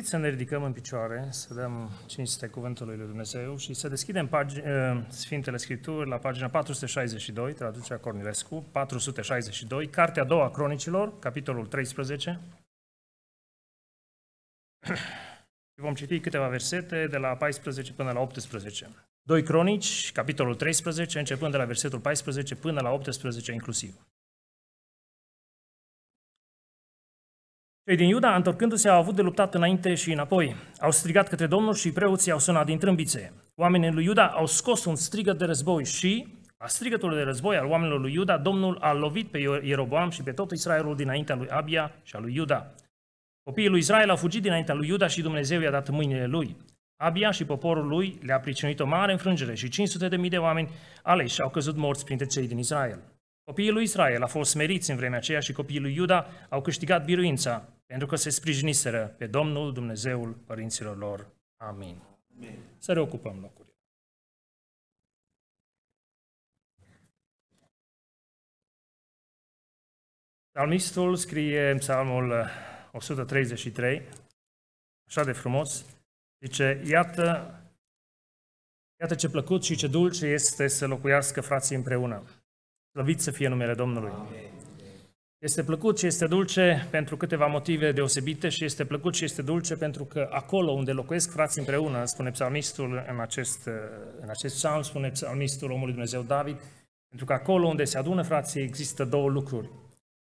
Vă invit să ne ridicăm în picioare, să dăm cinste cuvântului lui Dumnezeu și să deschidem pagi- uh, Sfintele Scripturi la pagina 462, traducerea Cornilescu, 462, Cartea a doua a Cronicilor, capitolul 13. Și vom citi câteva versete de la 14 până la 18. 2 Cronici, capitolul 13, începând de la versetul 14 până la 18 inclusiv. Cei din Iuda, întorcându-se, au avut de luptat înainte și înapoi. Au strigat către Domnul și preoții au sunat din trâmbițe. Oamenii lui Iuda au scos un strigăt de război și, la strigătul de război al oamenilor lui Iuda, Domnul a lovit pe Ieroboam și pe tot Israelul dinaintea lui Abia și a lui Iuda. Copiii lui Israel au fugit dinaintea lui Iuda și Dumnezeu i-a dat în mâinile lui. Abia și poporul lui le-a pricinuit o mare înfrângere și 500 de mii de oameni aleși au căzut morți printre cei din Israel. Copiii lui Israel au fost smeriți în vremea aceea și copiii lui Iuda au câștigat biruința pentru că se sprijiniseră pe Domnul Dumnezeul părinților lor. Amin. Amin. Să reocupăm locurile. Psalmistul scrie în psalmul 133, așa de frumos, zice, iată, iată ce plăcut și ce dulce este să locuiască frații împreună. Slăvit să fie numele Domnului. Amin. Este plăcut și este dulce pentru câteva motive deosebite și este plăcut și este dulce pentru că acolo unde locuiesc frații împreună, spune psalmistul în acest, în acest psalm, spune psalmistul omului Dumnezeu David, pentru că acolo unde se adună frații există două lucruri.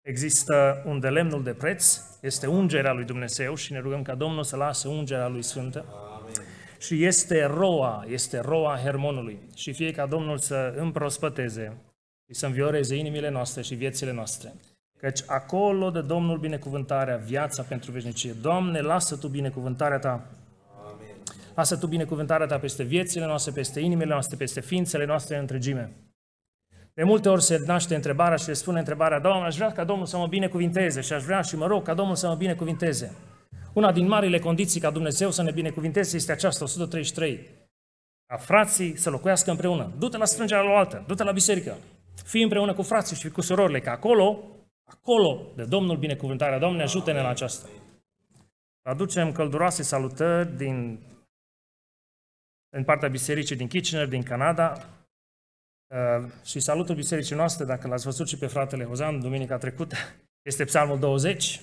Există un de lemnul de preț, este ungerea lui Dumnezeu și ne rugăm ca Domnul să lasă ungerea lui Sfântă. Amen. Și este roa, este roa Hermonului. Și fie ca Domnul să împrospăteze și să învioreze inimile noastre și viețile noastre. Căci acolo de Domnul binecuvântarea, viața pentru veșnicie. Doamne, lasă Tu binecuvântarea Ta. Amin. Lasă Tu binecuvântarea Ta peste viețile noastre, peste inimile noastre, peste ființele noastre în întregime. De multe ori se naște întrebarea și se spune întrebarea, Doamne, aș vrea ca Domnul să mă binecuvinteze și aș vrea și mă rog ca Domnul să mă binecuvinteze. Una din marile condiții ca Dumnezeu să ne binecuvinteze este aceasta, 133. Ca frații să locuiască împreună. Du-te la strângerea la o altă, du-te la biserică. Fii împreună cu frații și cu surorile, că acolo Acolo, de Domnul binecuvântarea. Doamne, ajută-ne la aceasta. Aducem călduroase salutări din, din partea bisericii din Kitchener, din Canada, uh, și salutul bisericii noastre, dacă l-ați văzut și pe fratele Hozan duminica trecută, este Psalmul 20,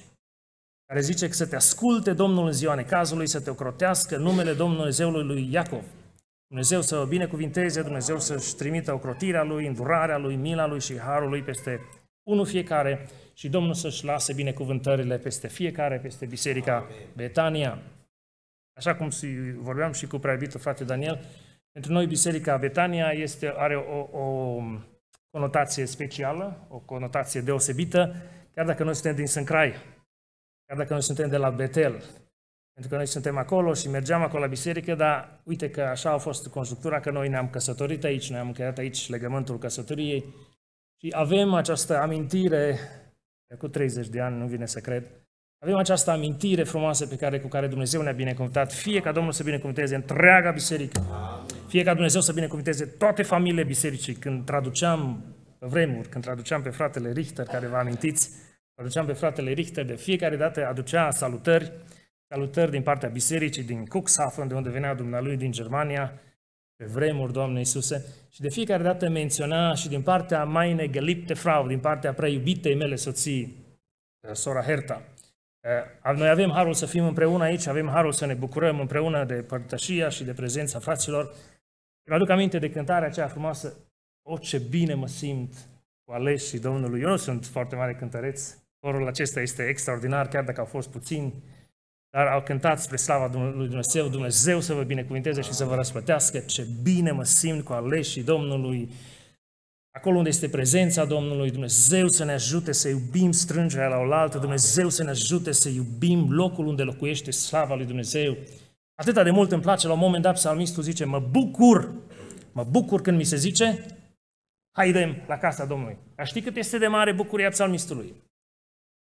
care zice că să te asculte Domnul în ziua necazului, să te ocrotească numele Domnului Zeului lui Iacov. Dumnezeu să o binecuvinteze, Dumnezeu să-și trimită ocrotirea Lui, îndurarea Lui, mila Lui și harul Lui peste unul fiecare și Domnul să-și lase binecuvântările peste fiecare, peste Biserica Amen. Betania. Așa cum vorbeam și cu preabitul frate Daniel, pentru noi Biserica Betania este, are o, o conotație specială, o conotație deosebită, chiar dacă noi suntem din Sâncrai, chiar dacă noi suntem de la Betel, pentru că noi suntem acolo și mergeam acolo la biserică, dar uite că așa a fost conjunctura, că noi ne-am căsătorit aici, noi am încheiat aici legământul căsătoriei și avem această amintire, cu 30 de ani, nu vine să cred, avem această amintire frumoasă pe care, cu care Dumnezeu ne-a binecuvântat, fie ca Domnul să binecuvânteze întreaga biserică, fie ca Dumnezeu să binecuvânteze toate familiile bisericii. Când traduceam pe vremuri, când traduceam pe fratele Richter, care vă amintiți, traduceam pe fratele Richter, de fiecare dată aducea salutări, salutări din partea bisericii din Cuxhaven, de unde venea dumnealui din Germania, pe vremuri, Doamne Iisuse, și de fiecare dată menționa și din partea mai negelipte frau, din partea prea iubitei mele soții, eh, sora Herta. Eh, noi avem harul să fim împreună aici, avem harul să ne bucurăm împreună de părtășia și de prezența fraților. Îmi aduc aminte de cântarea aceea frumoasă, O, ce bine mă simt cu aleșii Domnului. Eu nu sunt foarte mare cântăreț, corul acesta este extraordinar, chiar dacă au fost puțini dar au cântat spre slava lui Dumnezeu, Dumnezeu să vă binecuvinteze și să vă răsplătească, ce bine mă simt cu aleșii Domnului, acolo unde este prezența Domnului, Dumnezeu să ne ajute să iubim strângerea la oaltă, Dumnezeu să ne ajute să iubim locul unde locuiește slava lui Dumnezeu. Atâta de mult îmi place, la un moment dat psalmistul zice, mă bucur, mă bucur când mi se zice, haidem la casa Domnului. Dar știi cât este de mare bucuria psalmistului?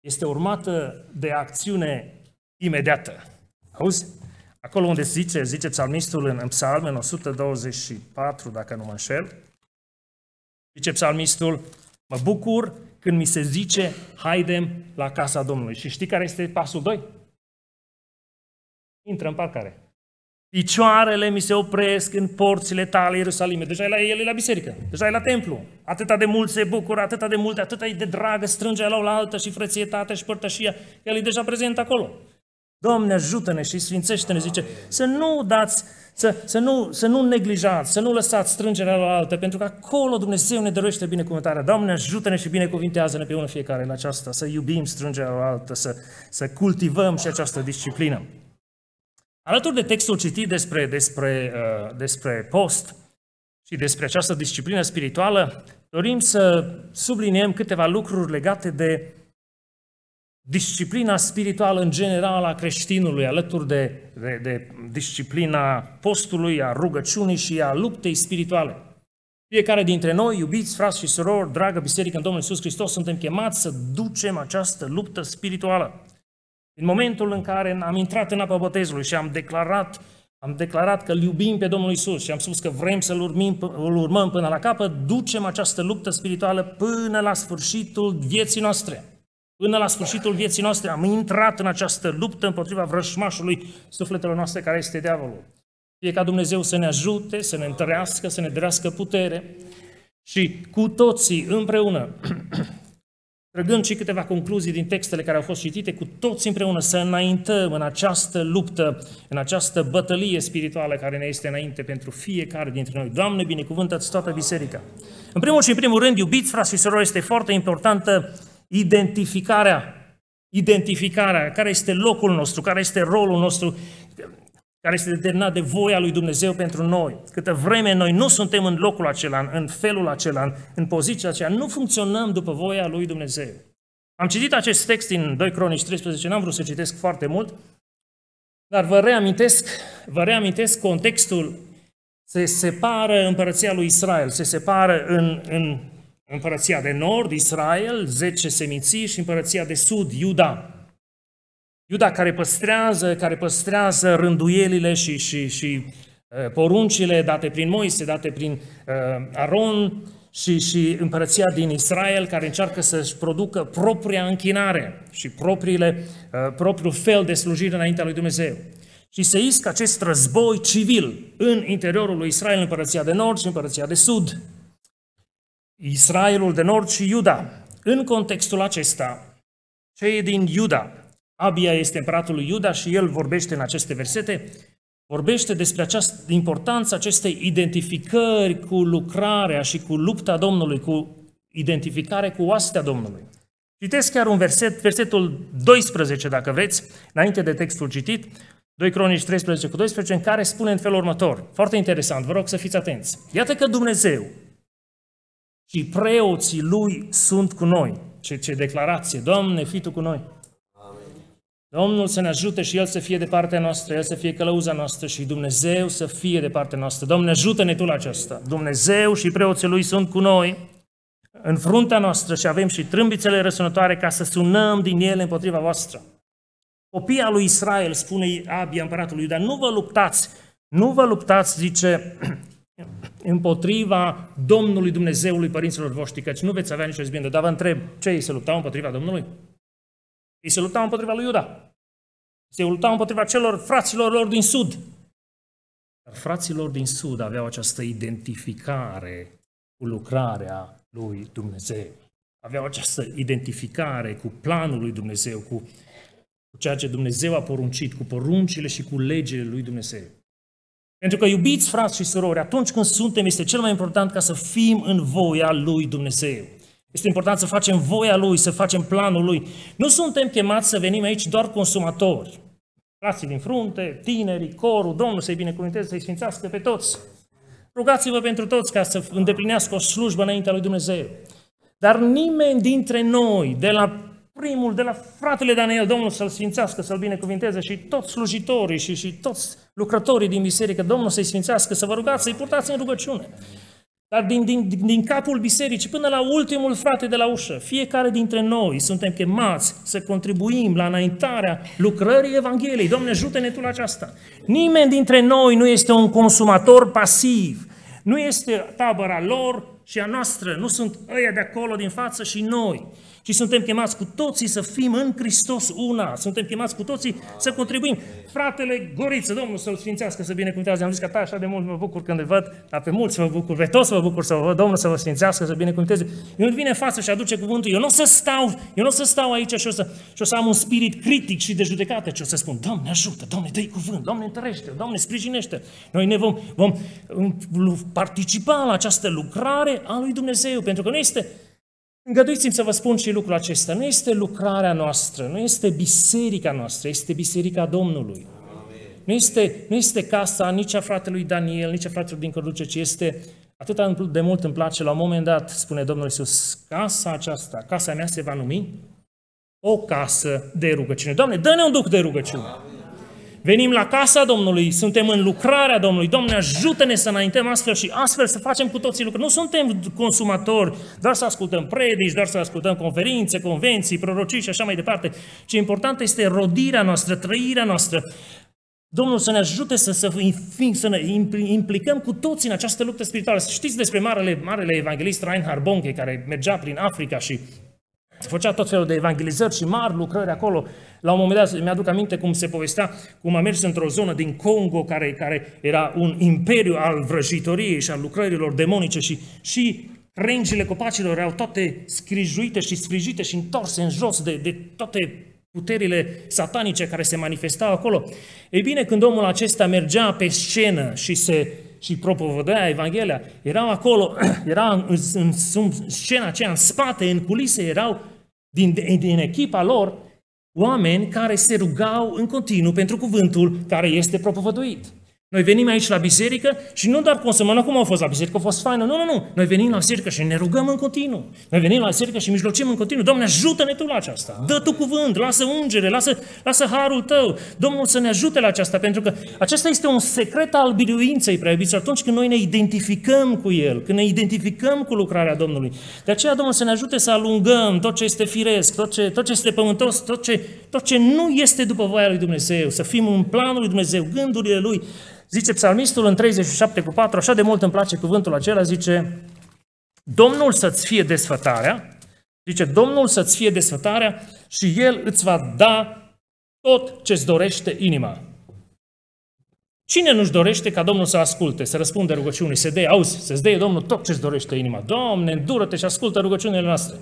Este urmată de acțiune imediată. Auzi? Acolo unde zice, zice psalmistul în, în psalm, în 124, dacă nu mă înșel, zice psalmistul, mă bucur când mi se zice, haidem la casa Domnului. Și știi care este pasul 2? intră în parcare. Picioarele mi se opresc în porțile tale, Ierusalime. Deja e la el, e la biserică, deja e la templu. Atâta de mult se bucură, atâta de mult, atâta e de dragă, strânge la o la altă și frățietatea și părtășia. El e deja prezent acolo. Doamne, ajută-ne și sfințește-ne, zice, să nu dați, să, să, nu, să nu neglijați, să nu lăsați strângerea la altă, pentru că acolo Dumnezeu ne dăruiește binecuvântarea. Doamne, ajută-ne și binecuvintează-ne pe unul fiecare la aceasta, să iubim strângerea la altă, să, să cultivăm și această disciplină. Alături de textul citit despre, despre, uh, despre post și despre această disciplină spirituală, dorim să subliniem câteva lucruri legate de disciplina spirituală în general a creștinului, alături de, de, de disciplina postului, a rugăciunii și a luptei spirituale. Fiecare dintre noi, iubiți frați și surori, dragă biserică în Domnul Iisus Hristos, suntem chemați să ducem această luptă spirituală. În momentul în care am intrat în apa botezului și am declarat, am declarat că îl iubim pe Domnul Isus și am spus că vrem să-L urmim, îl urmăm până la capăt, ducem această luptă spirituală până la sfârșitul vieții noastre. Până la sfârșitul vieții noastre am intrat în această luptă împotriva vrășmașului sufletelor noastre care este diavolul. Fie ca Dumnezeu să ne ajute, să ne întărească, să ne dărească putere și cu toții împreună trăgând și câteva concluzii din textele care au fost citite, cu toți împreună să înaintăm în această luptă, în această bătălie spirituală care ne este înainte pentru fiecare dintre noi. Doamne, binecuvântă-ți toată biserica! În primul și în primul rând, iubiți frați și surori, este foarte importantă identificarea identificarea, care este locul nostru, care este rolul nostru, care este determinat de voia lui Dumnezeu pentru noi. Câtă vreme noi nu suntem în locul acela, în felul acela, în poziția aceea, nu funcționăm după voia lui Dumnezeu. Am citit acest text din 2 Cronici 13, n-am vrut să citesc foarte mult, dar vă reamintesc, vă reamintesc contextul. Se separă împărăția lui Israel, se separă în, în împărăția de nord, Israel, 10 seminții și împărăția de sud, Iuda. Iuda care păstrează, care păstrează rânduielile și, și, și uh, poruncile date prin Moise, date prin uh, Aron și, și împărăția din Israel care încearcă să-și producă propria închinare și propriile, uh, propriul fel de slujire înaintea lui Dumnezeu. Și se iscă acest război civil în interiorul lui Israel, împărăția de nord și împărăția de sud. Israelul de nord și Iuda. În contextul acesta, cei din Iuda Abia este împăratul lui Iuda și el vorbește în aceste versete, vorbește despre această importanță acestei identificări cu lucrarea și cu lupta Domnului, cu identificare cu oastea Domnului. Citesc chiar un verset, versetul 12, dacă vreți, înainte de textul citit, 2 Cronici 13 cu 12, în care spune în felul următor, foarte interesant, vă rog să fiți atenți. Iată că Dumnezeu și preoții Lui sunt cu noi. Ce, ce declarație, Doamne, fii Tu cu noi. Domnul să ne ajute și El să fie de partea noastră, El să fie călăuza noastră și Dumnezeu să fie de partea noastră. Domnul, ajută-ne Tu la aceasta. Dumnezeu și preoții Lui sunt cu noi în fruntea noastră și avem și trâmbițele răsunătoare ca să sunăm din ele împotriva voastră. Copia lui Israel, spune Abia împăratul lui, dar nu vă luptați, nu vă luptați, zice, împotriva Domnului Dumnezeului părinților voștri, căci nu veți avea nicio izbindă. Dar vă întreb, ce ei se luptau împotriva Domnului? Ei se luptau împotriva lui Iuda. Se luptau împotriva celor fraților lor din sud. Dar fraților din sud aveau această identificare cu lucrarea lui Dumnezeu. Aveau această identificare cu planul lui Dumnezeu, cu, cu ceea ce Dumnezeu a poruncit, cu poruncile și cu legile lui Dumnezeu. Pentru că, iubiți frați și surori, atunci când suntem, este cel mai important ca să fim în voia lui Dumnezeu. Este important să facem voia Lui, să facem planul Lui. Nu suntem chemați să venim aici doar consumatori. Frații din frunte, tinerii, corul, Domnul să-i binecuvânteze, să-i sfințească pe toți. Rugați-vă pentru toți ca să îndeplinească o slujbă înaintea lui Dumnezeu. Dar nimeni dintre noi, de la primul, de la fratele Daniel, Domnul să-l sfințească, să-l binecuvinteze și toți slujitorii și, și toți lucrătorii din biserică, Domnul să-i sfințească, să vă rugați, să-i purtați în rugăciune. Dar din, din, din capul bisericii până la ultimul frate de la ușă, fiecare dintre noi suntem chemați să contribuim la înaintarea lucrării Evangheliei. Doamne, ajută-ne Tu la aceasta. Nimeni dintre noi nu este un consumator pasiv. Nu este tabăra lor, și a noastră, nu sunt ăia de acolo din față și noi, ci suntem chemați cu toții să fim în Hristos una, suntem chemați cu toții să contribuim. Fratele Goriță, Domnul să-l sfințească, să binecuvântează. Am zis că ta așa de mult mă bucur când îl văd, dar pe mulți mă bucur, pe toți mă bucur să vă văd, Domnul să vă sfințească, să binecuvânteze. Eu vine în față și aduce cuvântul, eu nu o să stau, eu nu o să stau aici și o să, și o să am un spirit critic și de judecată, ci o să spun, Doamne ajută, Doamne dă cuvânt, Doamne întărește, Doamne sprijinește. Noi ne vom, vom participa la această lucrare a lui Dumnezeu, pentru că nu este Îngăduiți-mi să vă spun și lucrul acesta. Nu este lucrarea noastră, nu este biserica noastră, este biserica Domnului. Nu este, nu este casa nici a fratelui Daniel, nici a fratelui din Căruce, ci este atât de mult îmi place, la un moment dat, spune Domnul Iisus, casa aceasta, casa mea se va numi o casă de rugăciune. Doamne, dă-ne un duc de rugăciune. Amin. Venim la casa Domnului, suntem în lucrarea Domnului. Domnule, ajută-ne să înaintăm astfel și astfel să facem cu toții lucruri. Nu suntem consumatori, doar să ascultăm predici, doar să ascultăm conferințe, convenții, prorocii și așa mai departe. Ce important este rodirea noastră, trăirea noastră. Domnul să ne ajute să, să, să ne implicăm cu toții în această luptă spirituală. Știți despre marele, marele evanghelist Reinhard Bonke, care mergea prin Africa și făcea tot felul de evangelizări și mari lucrări acolo. La un moment dat mi-aduc aminte cum se povestea cum a mers într-o zonă din Congo care, care era un imperiu al vrăjitoriei și al lucrărilor demonice și, și rengile copacilor erau toate scrijuite și sfrijite și întorse în jos de, de toate puterile satanice care se manifestau acolo. Ei bine, când omul acesta mergea pe scenă și se și propovădea Evanghelia, erau acolo, era în, în, în scena aceea, în spate, în culise, erau din, din echipa lor oameni care se rugau în continuu pentru cuvântul care este propovăduit. Noi venim aici la biserică și nu doar consumăm, cum au fost la biserică, a fost faină, nu, nu, nu. Noi venim la biserică și ne rugăm în continuu. Noi venim la biserică și mijlocim în continuu. Doamne, ajută-ne Tu la aceasta. Dă Tu cuvânt, lasă ungere, lasă, lasă harul Tău. Domnul să ne ajute la aceasta, pentru că acesta este un secret al biruinței, prea iubiți, atunci când noi ne identificăm cu El, când ne identificăm cu lucrarea Domnului. De aceea, Domnul să ne ajute să alungăm tot ce este firesc, tot ce, tot ce este pământos, tot ce, tot ce nu este după voia lui Dumnezeu, să fim în planul lui Dumnezeu, gândurile Lui, Zice psalmistul în 37 cu 4, așa de mult îmi place cuvântul acela, zice, Domnul să-ți fie desfătarea, zice, Domnul să-ți fie desfătarea și El îți va da tot ce-ți dorește inima. Cine nu-și dorește ca Domnul să asculte, să răspunde rugăciunii, să dea, auzi, să-ți dea Domnul tot ce-ți dorește inima. Doamne, îndură-te și ascultă rugăciunile noastre.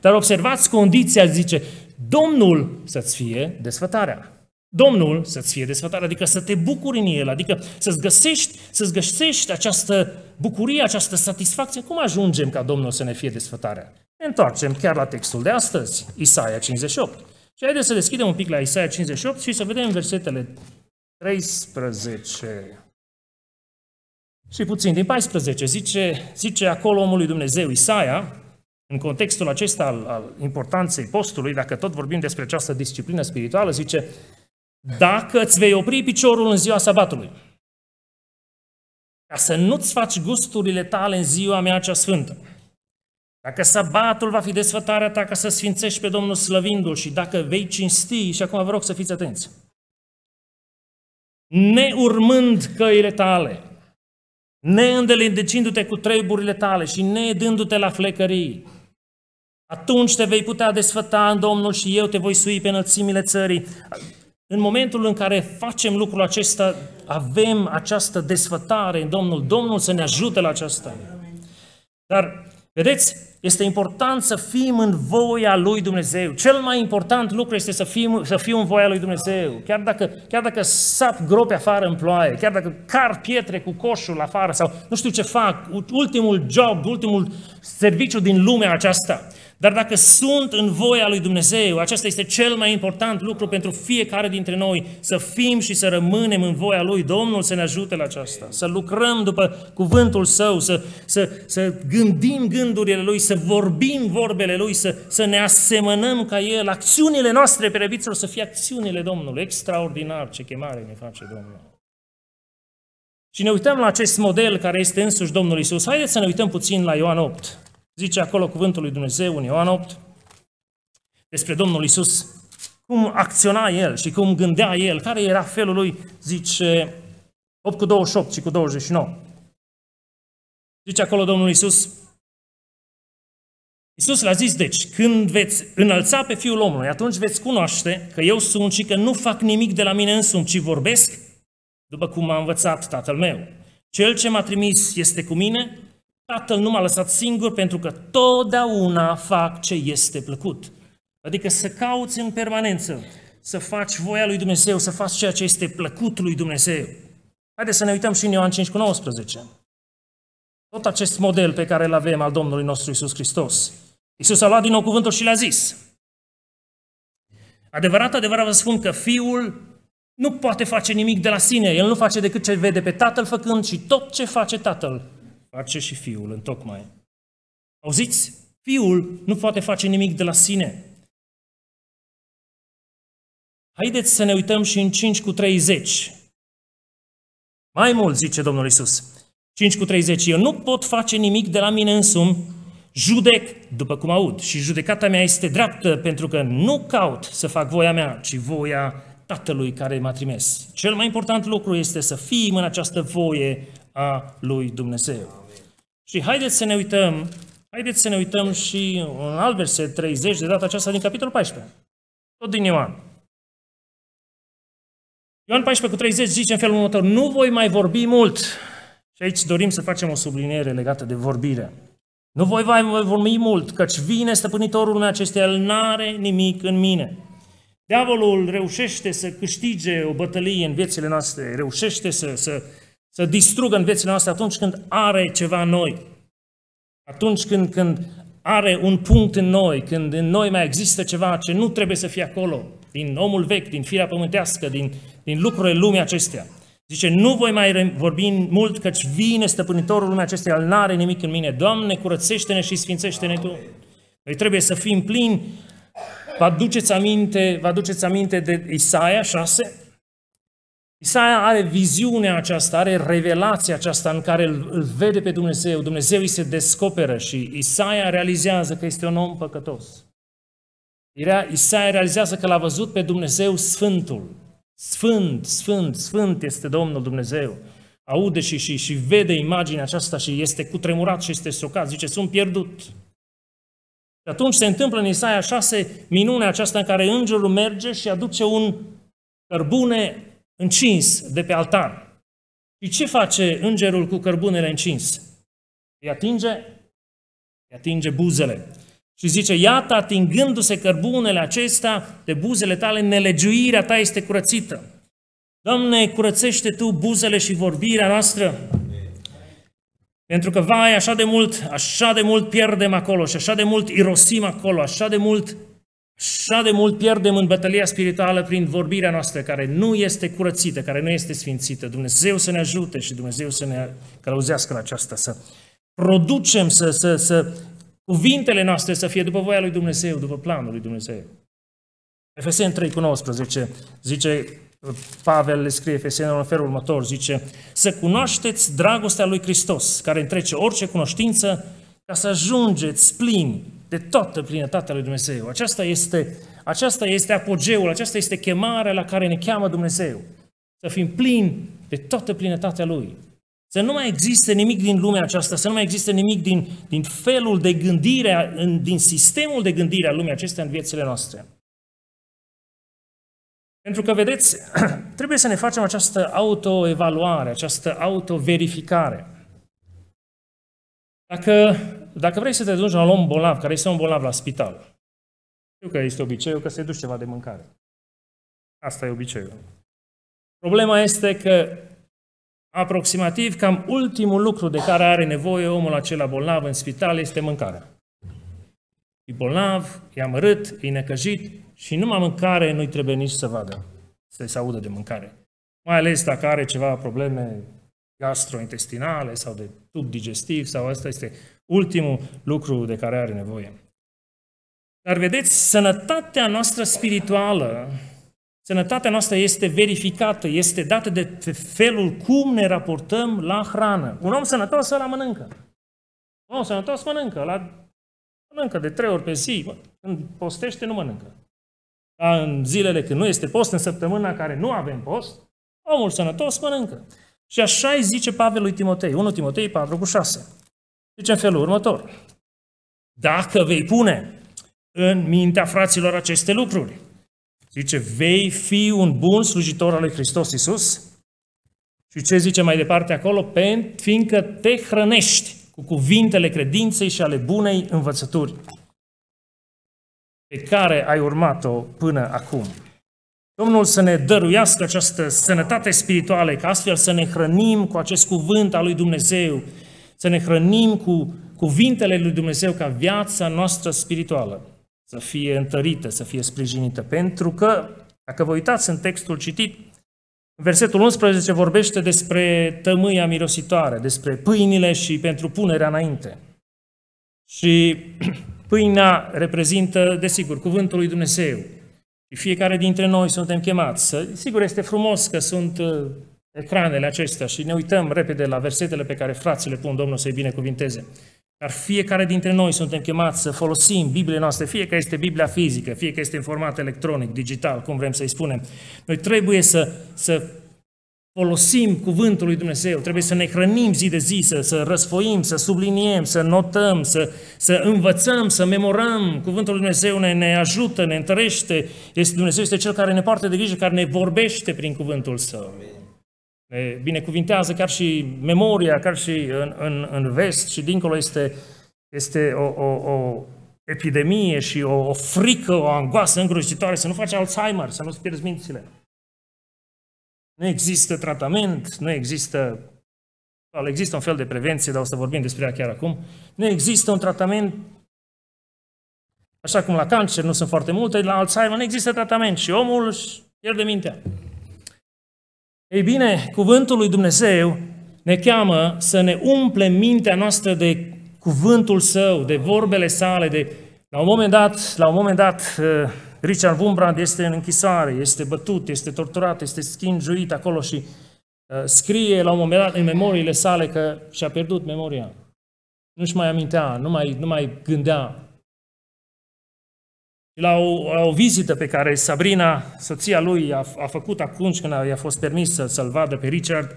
Dar observați condiția, zice, Domnul să-ți fie desfătarea. Domnul să-ți fie desfătare, adică să te bucuri în el, adică să-ți găsești, să-ți găsești această bucurie, această satisfacție. Cum ajungem ca Domnul să ne fie desfătarea? Ne întoarcem chiar la textul de astăzi, Isaia 58. Și haideți să deschidem un pic la Isaia 58 și să vedem versetele 13 și puțin din 14. Zice, zice acolo omului Dumnezeu, Isaia, în contextul acesta al, al importanței postului, dacă tot vorbim despre această disciplină spirituală, zice, dacă îți vei opri piciorul în ziua sabatului, ca să nu-ți faci gusturile tale în ziua mea cea sfântă, dacă sabatul va fi desfătarea ta ca să sfințești pe Domnul slăvindu-L și dacă vei cinsti, și acum vă rog să fiți atenți, neurmând căile tale, neîndelindecindu-te cu treburile tale și nedându-te la flecării, atunci te vei putea desfăta în Domnul și eu te voi sui pe înălțimile țării. În momentul în care facem lucrul acesta, avem această desfătare în Domnul. Domnul să ne ajute la aceasta. Dar, vedeți, este important să fim în voia lui Dumnezeu. Cel mai important lucru este să, fim, să fiu în voia lui Dumnezeu. Chiar dacă, chiar dacă sap gropi afară în ploaie, chiar dacă car pietre cu coșul afară sau nu știu ce fac, ultimul job, ultimul serviciu din lumea aceasta. Dar dacă sunt în voia lui Dumnezeu, acesta este cel mai important lucru pentru fiecare dintre noi, să fim și să rămânem în voia lui. Domnul să ne ajute la aceasta, să lucrăm după cuvântul său, să, să, să gândim gândurile lui, să vorbim vorbele lui, să, să ne asemănăm ca el. Acțiunile noastre, pe să fie acțiunile Domnului. Extraordinar ce chemare ne face Domnul. Și ne uităm la acest model care este însuși Domnul Isus. Haideți să ne uităm puțin la Ioan 8. Zice acolo cuvântul lui Dumnezeu în Ioan 8 despre Domnul Isus, cum acționa El și cum gândea El, care era felul lui, zice 8 cu 28 și cu 29. Zice acolo Domnul Isus, Iisus le-a zis, deci, când veți înălța pe Fiul omului, atunci veți cunoaște că eu sunt și că nu fac nimic de la mine însumi, ci vorbesc după cum m-a învățat Tatăl meu. Cel ce m-a trimis este cu mine, Tatăl nu m-a lăsat singur pentru că totdeauna fac ce este plăcut. Adică să cauți în permanență, să faci voia lui Dumnezeu, să faci ceea ce este plăcut lui Dumnezeu. Haideți să ne uităm și în Ioan 5 cu 19. Tot acest model pe care îl avem al Domnului nostru Isus Hristos. Isus a luat din nou cuvântul și le-a zis. Adevărat, adevărat vă spun că Fiul nu poate face nimic de la sine. El nu face decât ce vede pe Tatăl făcând și tot ce face Tatăl face și Fiul în tocmai. Auziți? Fiul nu poate face nimic de la sine. Haideți să ne uităm și în 5 cu 30. Mai mult, zice Domnul Isus. 5 cu 30. Eu nu pot face nimic de la mine însumi, judec după cum aud. Și judecata mea este dreaptă pentru că nu caut să fac voia mea, ci voia Tatălui care m-a trimis. Cel mai important lucru este să fim în această voie a lui Dumnezeu. Și haideți să ne uităm, haideți să ne uităm și un alt verset 30, de data aceasta din capitolul 14. Tot din Ioan. Ioan 14 cu 30 zice în felul următor, nu voi mai vorbi mult. Și aici dorim să facem o subliniere legată de vorbire. Nu voi mai vorbi mult, căci vine stăpânitorul lumea acesteia, el n-are nimic în mine. Diavolul reușește să câștige o bătălie în viețile noastre, reușește să, să, să distrugă în viețile noastre atunci când are ceva în noi. Atunci când, când are un punct în noi, când în noi mai există ceva ce nu trebuie să fie acolo, din omul vechi, din firea pământească, din, din lucrurile lumii acestea. Zice, nu voi mai vorbi mult, căci vine stăpânitorul lumea acesteia, el n-are nimic în mine. Doamne, curățește-ne și sfințește-ne Tu. Noi trebuie să fim plini. Vă aduceți aminte, vă aduceți aminte de Isaia 6? Isaia are viziunea aceasta, are revelația aceasta în care îl, îl vede pe Dumnezeu, Dumnezeu îi se descoperă și Isaia realizează că este un om păcătos. Isaia realizează că l-a văzut pe Dumnezeu Sfântul. Sfânt, Sfânt, Sfânt este Domnul Dumnezeu. Aude și, și, și vede imaginea aceasta și este cutremurat și este socat. Zice, sunt pierdut. Și atunci se întâmplă în Isaia 6 minunea aceasta în care îngerul merge și aduce un cărbune încins de pe altar. Și ce face îngerul cu cărbunele încins? Îi atinge? Îi atinge buzele. Și zice, iată, atingându-se cărbunele acestea de buzele tale, nelegiuirea ta este curățită. Doamne, curățește Tu buzele și vorbirea noastră. Pentru că, vai, așa de mult, așa de mult pierdem acolo și așa de mult irosim acolo, așa de mult Așa de mult pierdem în bătălia spirituală prin vorbirea noastră, care nu este curățită, care nu este sfințită. Dumnezeu să ne ajute și Dumnezeu să ne călăuzească la aceasta, să producem, să, să, să cuvintele noastre să fie după voia lui Dumnezeu, după planul lui Dumnezeu. Efeseni 3 cu 19 zice, Pavel le scrie Efeseni în felul următor, zice, să cunoașteți dragostea lui Hristos, care întrece orice cunoștință, ca să ajungeți plini de toată plinătatea lui Dumnezeu. Aceasta este, aceasta este apogeul, aceasta este chemarea la care ne cheamă Dumnezeu. Să fim plini de toată plinătatea Lui. Să nu mai existe nimic din lumea aceasta, să nu mai existe nimic din, din felul de gândire, din sistemul de gândire a lumii acestea în viețile noastre. Pentru că, vedeți, trebuie să ne facem această autoevaluare, această autoverificare. Dacă dacă vrei să te duci la un om bolnav, care este un bolnav la spital, știu că este obiceiul că se duci ceva de mâncare. Asta e obiceiul. Problema este că aproximativ cam ultimul lucru de care are nevoie omul acela bolnav în spital este mâncarea. E bolnav, e amărât, e necăjit și numai mâncare nu-i trebuie nici să vadă, să se audă de mâncare. Mai ales dacă are ceva probleme gastrointestinale sau de tub digestiv sau asta este ultimul lucru de care are nevoie. Dar vedeți, sănătatea noastră spirituală, sănătatea noastră este verificată, este dată de felul cum ne raportăm la hrană. Un om sănătos ăla mănâncă. Un om sănătos mănâncă, la mănâncă de trei ori pe zi. Când postește, nu mănâncă. Dar în zilele când nu este post, în săptămâna care nu avem post, omul sănătos mănâncă. Și așa îi zice Pavel lui Timotei, 1 Timotei 4 cu 6. Zice în felul următor. dacă vei pune în mintea fraților aceste lucruri. Zice, vei fi un bun slujitor al lui Hristos Iisus? Și ce zice mai departe acolo? Pen, fiindcă te hrănești cu cuvintele credinței și ale bunei învățături pe care ai urmat-o până acum. Domnul să ne dăruiască această sănătate spirituală, ca astfel să ne hrănim cu acest cuvânt al lui Dumnezeu, să ne hrănim cu cuvintele lui Dumnezeu ca viața noastră spirituală să fie întărită, să fie sprijinită. Pentru că, dacă vă uitați în textul citit, versetul 11 vorbește despre tămâia mirositoare, despre pâinile și pentru punerea înainte. Și pâinea reprezintă, desigur, cuvântul lui Dumnezeu. Și fiecare dintre noi suntem chemați să... Sigur, este frumos că sunt uh, ecranele acestea și ne uităm repede la versetele pe care frații le pun Domnul să-i binecuvinteze. Dar fiecare dintre noi suntem chemați să folosim Biblia noastră, fie că este Biblia fizică, fie că este în format electronic, digital, cum vrem să-i spunem. Noi trebuie să, să folosim cuvântul lui Dumnezeu, trebuie să ne hrănim zi de zi, să, să răsfoim, să subliniem, să notăm, să, să învățăm, să memorăm. Cuvântul lui Dumnezeu ne, ne ajută, ne întărește. Este, Dumnezeu este Cel care ne poartă de grijă, care ne vorbește prin cuvântul Său. Amin ne binecuvintează chiar și memoria, chiar și în, în, în vest și dincolo este, este o, o, o epidemie și o, o frică, o angoasă îngrozitoare, să nu faci Alzheimer, să nu-ți pierzi mințile. Nu există tratament, nu există, există un fel de prevenție, dar o să vorbim despre ea chiar acum, nu există un tratament Așa cum la cancer nu sunt foarte multe, la Alzheimer nu există tratament și omul își pierde mintea. Ei bine, cuvântul lui Dumnezeu ne cheamă să ne umplem mintea noastră de cuvântul său, de vorbele sale, de... La un moment dat, la un moment dat uh, Richard Wurmbrand este în închisoare, este bătut, este torturat, este schingiuit acolo și uh, scrie la un moment dat în memoriile sale că și-a pierdut memoria. Nu-și mai amintea, nu mai, nu mai gândea la o, la o vizită pe care Sabrina, soția lui, a, a făcut atunci când i-a fost permis să, să-l vadă pe Richard,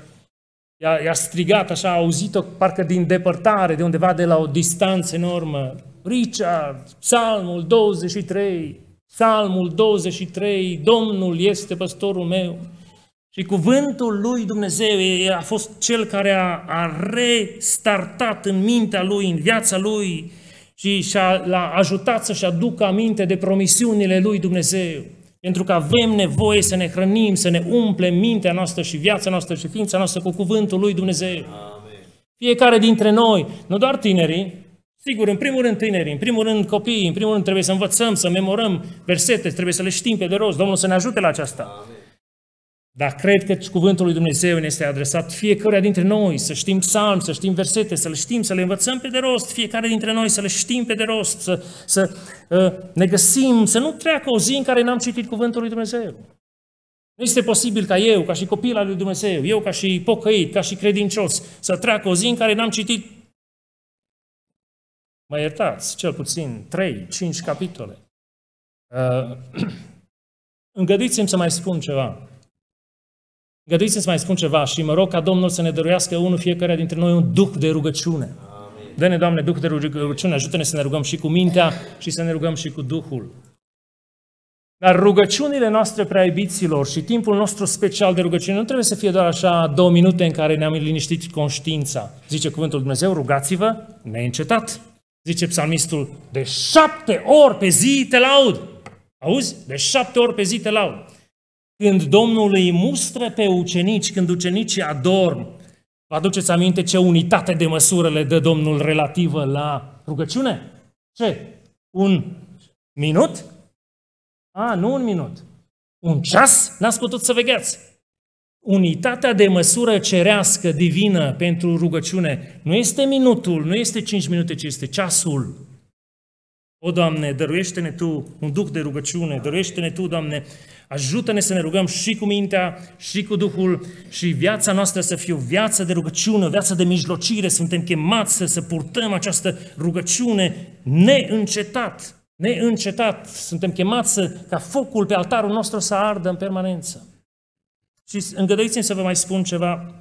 i-a, i-a strigat așa, a auzit-o parcă din depărtare, de undeva de la o distanță enormă. Richard, psalmul 23, psalmul 23, Domnul este păstorul meu. Și cuvântul lui Dumnezeu a fost cel care a, a restartat în mintea lui, în viața lui, și și-a, l-a ajutat să-și aducă aminte de promisiunile lui Dumnezeu. Pentru că avem nevoie să ne hrănim, să ne umplem mintea noastră și viața noastră și ființa noastră cu cuvântul lui Dumnezeu. Amen. Fiecare dintre noi, nu doar tinerii, sigur, în primul rând tinerii, în primul rând copiii, în primul rând trebuie să învățăm, să memorăm versete, trebuie să le știm pe de rost. Domnul să ne ajute la aceasta. Amen. Dar cred că cuvântul lui Dumnezeu ne este adresat fiecare dintre noi, să știm psalm, să știm versete, să le știm, să le învățăm pe de rost, fiecare dintre noi să le știm pe de rost, să, să uh, ne găsim, să nu treacă o zi în care n-am citit cuvântul lui Dumnezeu. Nu este posibil ca eu, ca și copil al lui Dumnezeu, eu ca și pocăit, ca și credincios, să treacă o zi în care n-am citit, mă iertați, cel puțin 3-5 capitole. Uh, îngăduiți-mi să mai spun ceva. Îngăduiți să mai spun ceva și mă rog ca Domnul să ne dăruiască unul fiecare dintre noi un duh de rugăciune. Dă-ne, Doamne, duh de rugăciune, ajută-ne să ne rugăm și cu mintea și să ne rugăm și cu Duhul. Dar rugăciunile noastre prea iubiților și timpul nostru special de rugăciune nu trebuie să fie doar așa două minute în care ne-am liniștit conștiința. Zice cuvântul Dumnezeu, rugați-vă neîncetat. Zice psalmistul, de șapte ori pe zi te laud. Auzi? De șapte ori pe zi te laud. Când Domnul îi mustră pe ucenici, când ucenicii adorm, vă aduceți aminte ce unitate de măsură le dă Domnul relativă la rugăciune? Ce? Un minut? A, nu un minut. Un ceas? N-ați putut să vegheați. Unitatea de măsură cerească, divină pentru rugăciune nu este minutul, nu este cinci minute, ci este ceasul. O, Doamne, dăruiește-ne Tu un duc de rugăciune, dăruiește-ne Tu, Doamne, Ajută-ne să ne rugăm și cu mintea, și cu Duhul și viața noastră să fie o viață de rugăciune, o viață de mijlocire. Suntem chemați să, să purtăm această rugăciune neîncetat. Neîncetat. Suntem chemați să, ca focul pe altarul nostru să ardă în permanență. Și îngăduiți-mi să vă mai spun ceva.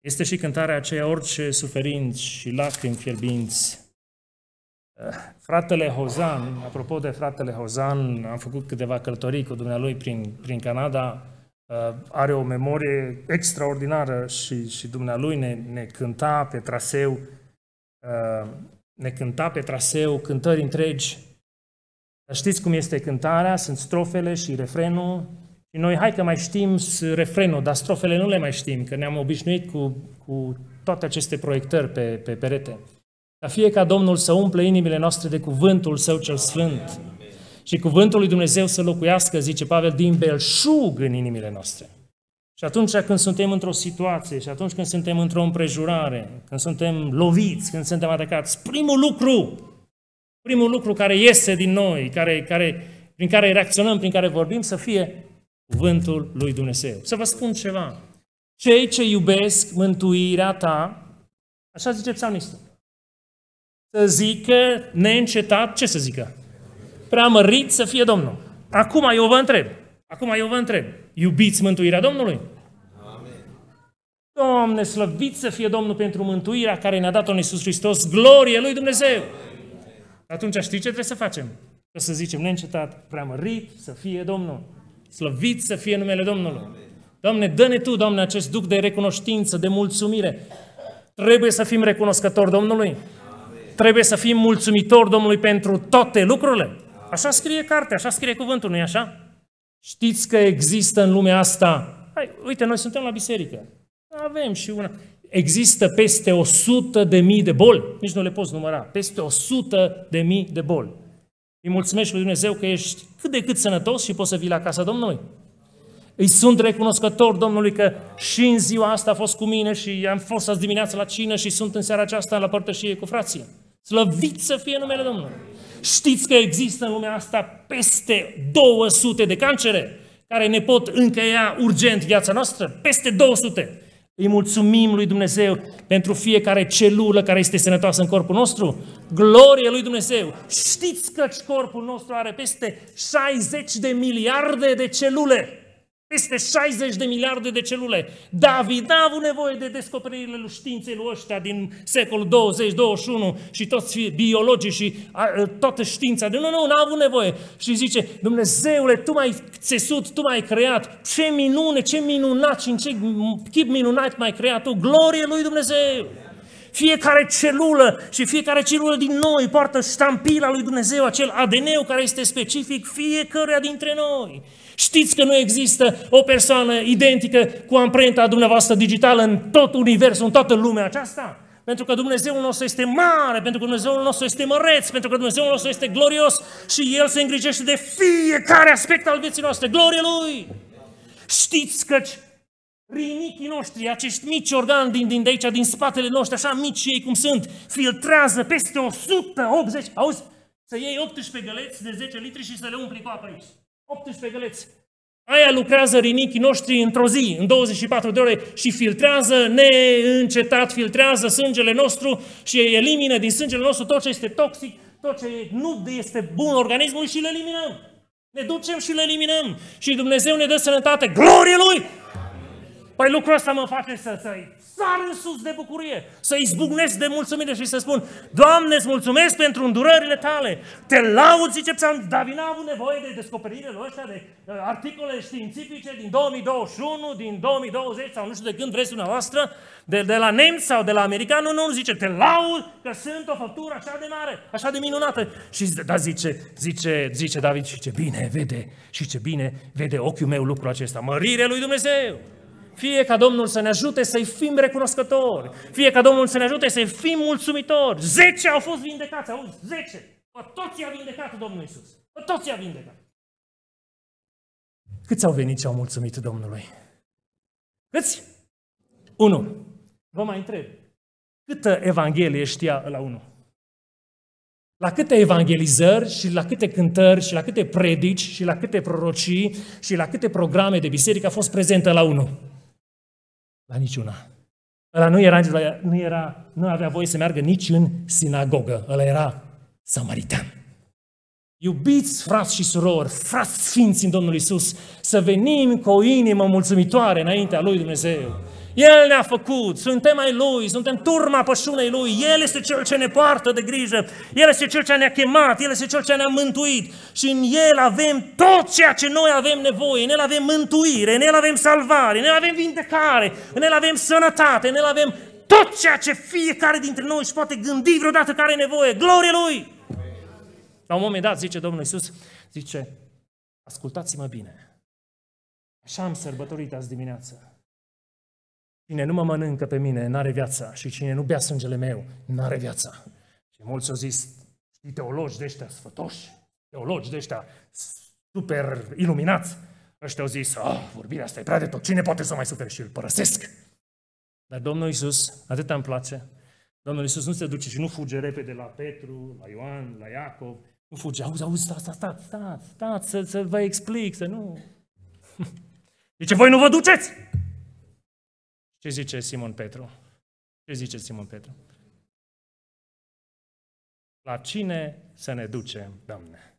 Este și cântarea aceea, orice suferinți și lacrimi fierbinți Fratele Hozan, apropo de fratele Hozan, am făcut câteva călătorii cu dumnealui prin, prin Canada, uh, are o memorie extraordinară și, și dumnealui ne, ne cânta pe traseu, uh, ne cânta pe traseu cântări întregi. Știți cum este cântarea? Sunt strofele și refrenul. Și noi, hai că mai știm refrenul, dar strofele nu le mai știm, că ne-am obișnuit cu, cu toate aceste proiectări pe, pe perete. Ca fie ca Domnul să umple inimile noastre de cuvântul Său cel Sfânt. Și cuvântul lui Dumnezeu să locuiască, zice Pavel, din belșug în inimile noastre. Și atunci când suntem într-o situație, și atunci când suntem într-o împrejurare, când suntem loviți, când suntem atacați, primul lucru, primul lucru care iese din noi, care, care, prin care reacționăm, prin care vorbim, să fie cuvântul lui Dumnezeu. Să vă spun ceva. Cei ce iubesc mântuirea ta, așa zice psalmistul, să zică neîncetat, ce să zică? Preamărit să fie Domnul. Acum eu vă întreb, acum eu vă întreb, iubiți mântuirea Domnului? Amen. Doamne, slăvit să fie Domnul pentru mântuirea care ne-a dat-o în Iisus Hristos, glorie lui Dumnezeu! Atunci știi ce trebuie să facem? Trebuie să zicem neîncetat, preamărit să fie Domnul. Slăvit să fie numele Domnului. Doamne, dă-ne Tu, Doamne, acest duc de recunoștință, de mulțumire. Trebuie să fim recunoscători Domnului. Trebuie să fim mulțumitori Domnului pentru toate lucrurile. Așa scrie cartea, așa scrie cuvântul, nu-i așa? Știți că există în lumea asta, hai, uite, noi suntem la biserică, avem și una, există peste 100 de mii de boli, nici nu le poți număra, peste 100 de mii de boli. Îi mulțumești lui Dumnezeu că ești cât de cât sănătos și poți să vii la casa Domnului. Îi sunt recunoscător Domnului că și în ziua asta a fost cu mine și am fost azi dimineața la cină și sunt în seara aceasta la părtășie cu frații. Slăvit să fie numele Domnului. Știți că există în lumea asta peste 200 de cancere care ne pot încheia urgent viața noastră? Peste 200. Îi mulțumim lui Dumnezeu pentru fiecare celulă care este sănătoasă în corpul nostru. Glorie lui Dumnezeu! Știți că corpul nostru are peste 60 de miliarde de celule. Peste 60 de miliarde de celule. David n-a avut nevoie de descoperirile lui științei lui ăștia din secolul 20-21 și toți biologii și a, toată știința. De, nu, nu, n-a avut nevoie. Și zice, Dumnezeule, Tu m-ai țesut, Tu m-ai creat. Ce minune, ce minunat și în ce chip minunat m-ai creat Tu. Glorie lui Dumnezeu! Fiecare celulă și fiecare celulă din noi poartă ștampila lui Dumnezeu, acel ADN care este specific fiecăruia dintre noi. Știți că nu există o persoană identică cu amprenta dumneavoastră digitală în tot universul, în toată lumea aceasta? Pentru că Dumnezeul nostru este mare, pentru că Dumnezeul nostru este măreț, pentru că Dumnezeul nostru este glorios și El se îngrijește de fiecare aspect al vieții noastre. Glorie Lui! Știți că rinichii noștri, acești mici organi din, din de aici, din spatele noștri, așa mici ei cum sunt, filtrează peste 180, auzi, să iei 18 găleți de 10 litri și să le umpli cu apă aici. 18 găleți. Aia lucrează rinichii noștri într-o zi, în 24 de ore și filtrează neîncetat, filtrează sângele nostru și elimină din sângele nostru tot ce este toxic, tot ce nu este bun organismului și le eliminăm. Ne ducem și le eliminăm. Și Dumnezeu ne dă sănătate. Glorie Lui! Păi lucrul ăsta mă face să, să sar în sus de bucurie, să izbucnesc de mulțumire și să spun, Doamne, îți mulțumesc pentru îndurările tale. Te laud, zice Psalm, David n-a avut nevoie de descoperirile ăștia, de uh, articole științifice din 2021, din 2020 sau nu știu de când vreți dumneavoastră, de, de la nemți sau de la american, nu, nu, zice, te laud că sunt o făptură așa de mare, așa de minunată. Și da, zice, zice, zice David, și ce bine vede, și ce bine vede ochiul meu lucrul acesta, mărire lui Dumnezeu. Fie ca Domnul să ne ajute să-i fim recunoscători. Fie ca Domnul să ne ajute să-i fim mulțumitori. Zece au fost vindecați, auzi? Zece. Pe toți a vindecat Domnul Isus. Pe toți a vindecat. Câți au venit și au mulțumit Domnului? Câți? Unu. Vă mai întreb. Câtă Evanghelie știa la unu? La câte evangelizări și la câte cântări și la câte predici și la câte prorocii și la câte programe de biserică a fost prezentă la unul? La niciuna. Ăla nu era, nu era, nu avea voie să meargă nici în sinagogă. Ăla era samaritan. Iubiți frați și surori, frați sfinți în Domnul Isus, să venim cu o inimă mulțumitoare înaintea lui Dumnezeu. El ne-a făcut, suntem ai Lui, suntem turma pășunei Lui, El este Cel ce ne poartă de grijă, El este Cel ce ne-a chemat, El este Cel ce ne-a mântuit și în El avem tot ceea ce noi avem nevoie, în El avem mântuire, în El avem salvare, în El avem vindecare, în El avem sănătate, în El avem tot ceea ce fiecare dintre noi își poate gândi vreodată care are nevoie. Glorie Lui! La un moment dat, zice Domnul Iisus, zice, ascultați-mă bine. Așa am sărbătorit azi dimineață. Cine nu mă mănâncă pe mine, n-are viața. Și cine nu bea sângele meu, n-are viața. Și mulți au zis, știi, teologi de ăștia sfătoși, teologi de ăștia super iluminați. Ăștia au zis, ah, vorbirea asta e prea de tot, cine poate să mai sufere și îl părăsesc? Dar Domnul Iisus, atât îmi place, Domnul Iisus nu se duce și nu fuge repede la Petru, la Ioan, la Iacov, nu fuge, auzi, auzi, stați, stați, stați, stați, stați să, să vă explic, să nu... Zice, voi nu vă duceți! Ce zice Simon Petru? Ce zice Simon Petru? La cine să ne ducem, Doamne?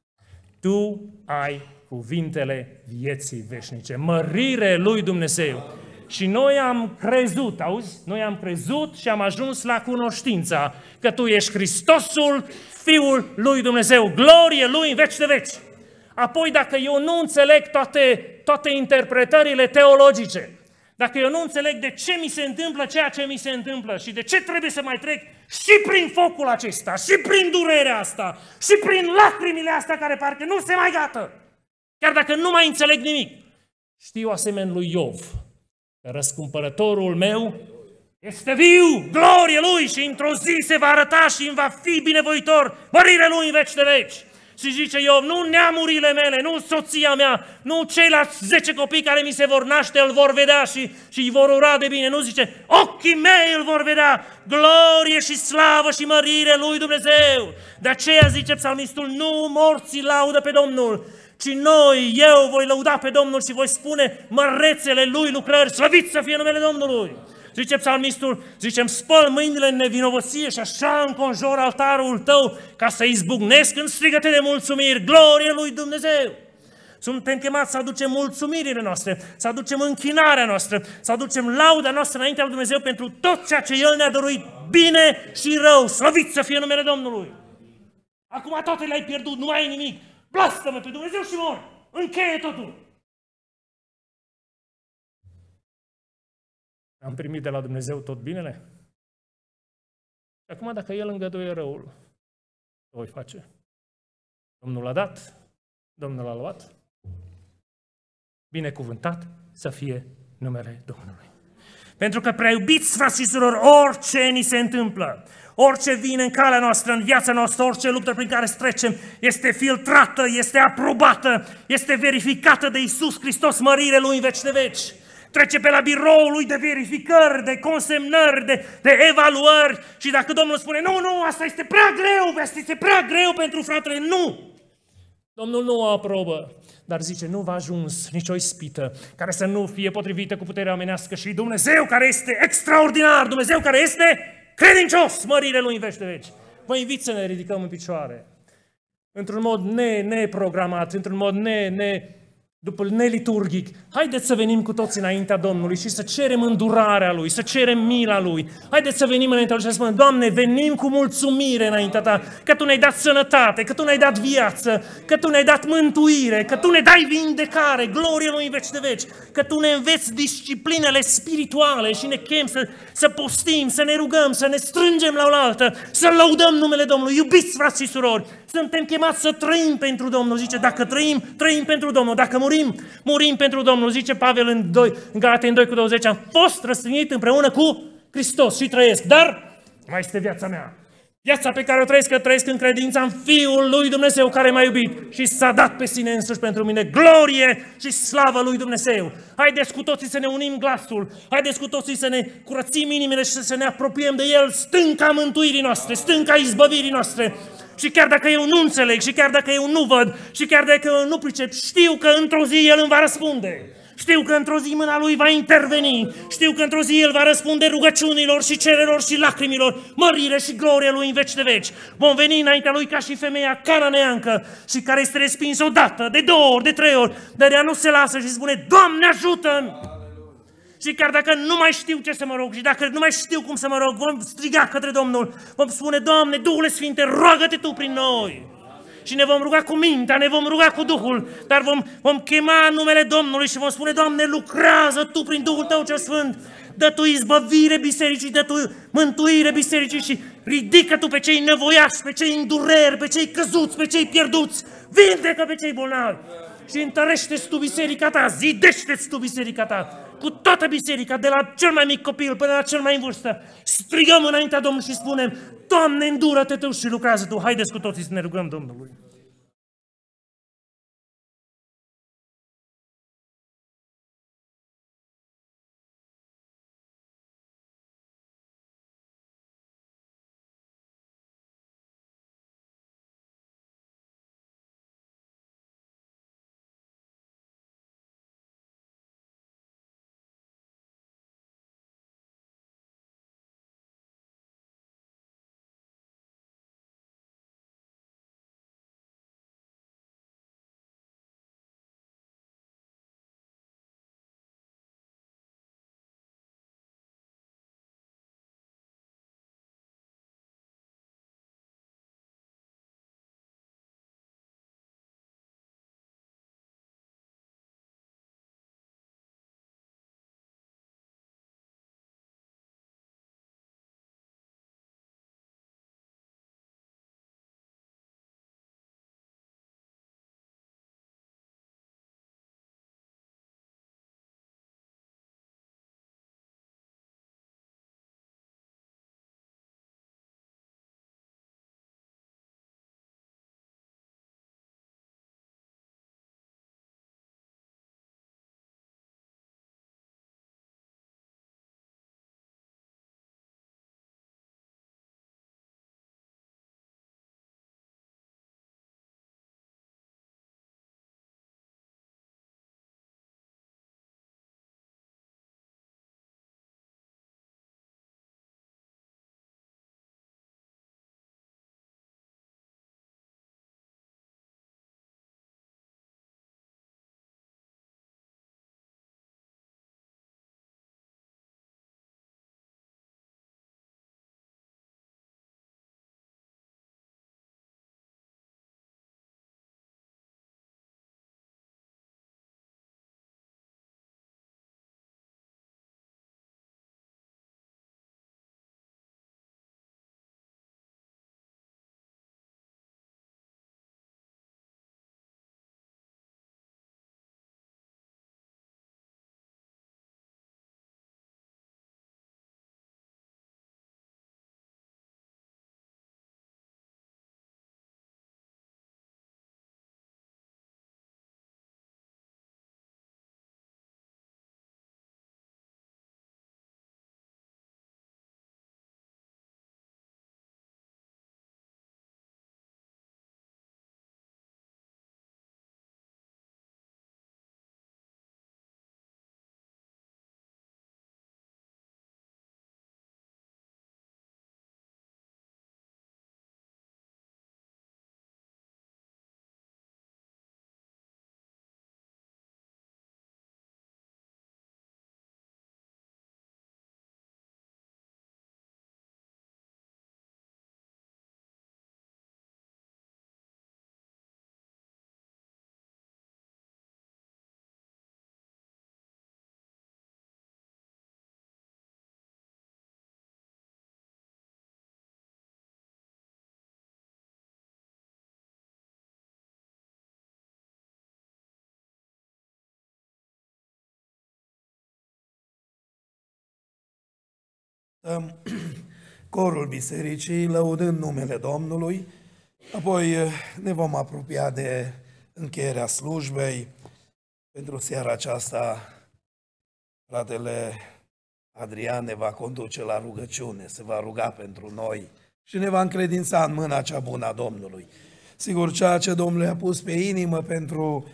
Tu ai cuvintele vieții veșnice, mărire lui Dumnezeu. Și noi am crezut, auzi? Noi am crezut și am ajuns la cunoștința că Tu ești Hristosul, Fiul lui Dumnezeu, glorie Lui în veci de veci. Apoi, dacă eu nu înțeleg toate, toate interpretările teologice, dacă eu nu înțeleg de ce mi se întâmplă ceea ce mi se întâmplă și de ce trebuie să mai trec și prin focul acesta, și prin durerea asta, și prin lacrimile astea care parcă nu se mai gata, chiar dacă nu mai înțeleg nimic, știu asemenea lui Iov, că răscumpărătorul meu este viu, glorie lui și într-o zi se va arăta și îmi va fi binevoitor, mărire lui în veci de veci. Și zice Iov, nu neamurile mele, nu soția mea, nu ceilalți zece copii care mi se vor naște, îl vor vedea și, și îi vor ura de bine. Nu zice, ochii mei îl vor vedea, glorie și slavă și mărire lui Dumnezeu. De aceea zice psalmistul, nu morții laudă pe Domnul, ci noi, eu voi lăuda pe Domnul și voi spune mărețele lui lucrări, slăvit să fie numele Domnului. Zice psalmistul, zice, îmi spăl mâinile în nevinovăție și așa înconjor altarul tău ca să izbucnesc în strigăte de mulțumiri, glorie lui Dumnezeu. Suntem chemați să aducem mulțumirile noastre, să aducem închinarea noastră, să aducem lauda noastră înaintea lui Dumnezeu pentru tot ceea ce El ne-a dăruit, bine și rău, slăvit să fie numele Domnului. Acum toate le-ai pierdut, nu mai ai nimic. Blastă-mă pe Dumnezeu și mor. Încheie totul. Am primit de la Dumnezeu tot binele? Și acum dacă El îngăduie răul, ce voi face? Domnul a dat, Domnul a luat. Binecuvântat să fie numele Domnului. Pentru că, prea iubiți, frați și orice ni se întâmplă, orice vine în calea noastră, în viața noastră, orice luptă prin care trecem, este filtrată, este aprobată, este verificată de Isus Hristos, mărire Lui în veci de veci trece pe la biroul lui de verificări, de consemnări, de, de evaluări și dacă Domnul spune, nu, nu, asta este prea greu, asta este prea greu pentru fratele, nu! Domnul nu o aprobă, dar zice, nu va ajuns nicio ispită care să nu fie potrivită cu puterea omenească și Dumnezeu care este extraordinar, Dumnezeu care este credincios, mărire lui în veci de veci. Vă invit să ne ridicăm în picioare, într-un mod ne, neprogramat, într-un mod ne, ne, după neliturgic, haideți să venim cu toți înaintea Domnului și să cerem îndurarea Lui, să cerem mila Lui. Haideți să venim înaintea Lui și să spunem, Doamne, venim cu mulțumire înaintea Ta, că Tu ne-ai dat sănătate, că Tu ne-ai dat viață, că Tu ne-ai dat mântuire, că Tu ne dai vindecare, glorie Lui în veci de veci, că Tu ne înveți disciplinele spirituale și ne chem să, să postim, să ne rugăm, să ne strângem la oaltă, să lăudăm numele Domnului. Iubiți, frați și surori, suntem chemați să trăim pentru Domnul. Zice, dacă trăim, trăim pentru Domnul. Dacă murim, murim pentru Domnul. Zice Pavel în, 2, în Galatei 2 cu 20, am fost răstignit împreună cu Hristos și trăiesc. Dar mai este viața mea. Viața pe care o trăiesc, că trăiesc în credința în Fiul lui Dumnezeu care m-a iubit și s-a dat pe sine însuși pentru mine glorie și slavă lui Dumnezeu. Haideți cu toții să ne unim glasul, haideți cu toții să ne curățim inimile și să ne apropiem de El, stânca mântuirii noastre, stânca izbăvirii noastre. Și chiar dacă eu nu înțeleg, și chiar dacă eu nu văd, și chiar dacă eu nu pricep, știu că într-o zi El îmi va răspunde. Știu că într-o zi mâna Lui va interveni. Știu că într-o zi El va răspunde rugăciunilor și cerelor și lacrimilor, mărire și glorie Lui în veci de veci. Vom veni înaintea Lui ca și femeia cananeancă și care este respinsă odată, de două ori, de trei ori, dar ea nu se lasă și spune, Doamne ajută-mi! Și chiar dacă nu mai știu ce să mă rog și dacă nu mai știu cum să mă rog, vom striga către Domnul, vom spune, Doamne, Duhule Sfinte, roagă-te Tu prin noi. Și ne vom ruga cu mintea, ne vom ruga cu Duhul, dar vom, vom chema numele Domnului și vom spune, Doamne, lucrează Tu prin Duhul Tău cel Sfânt, dă Tu izbăvire bisericii, dă Tu mântuire bisericii și ridică Tu pe cei nevoiași, pe cei în dureri, pe cei căzuți, pe cei pierduți, vindecă pe cei bolnavi și întărește-ți Tu biserica Ta, zidește-ți Tu biserica Ta, cu toată biserica, de la cel mai mic copil până la cel mai în vârstă, strigăm înaintea Domnului și spunem, Doamne, îndură-te Tu și lucrează Tu, haideți cu toții să ne rugăm Domnului. Cântăm corul bisericii, lăudând numele Domnului, apoi eh, ne vom apropia de încheierea slujbei. Pentru seara aceasta, fratele Adrian ne va conduce la rugăciune, se va ruga pentru noi și ne va încredința în mâna cea bună a Domnului. Sigur, ceea ce Domnul a pus pe inimă pentru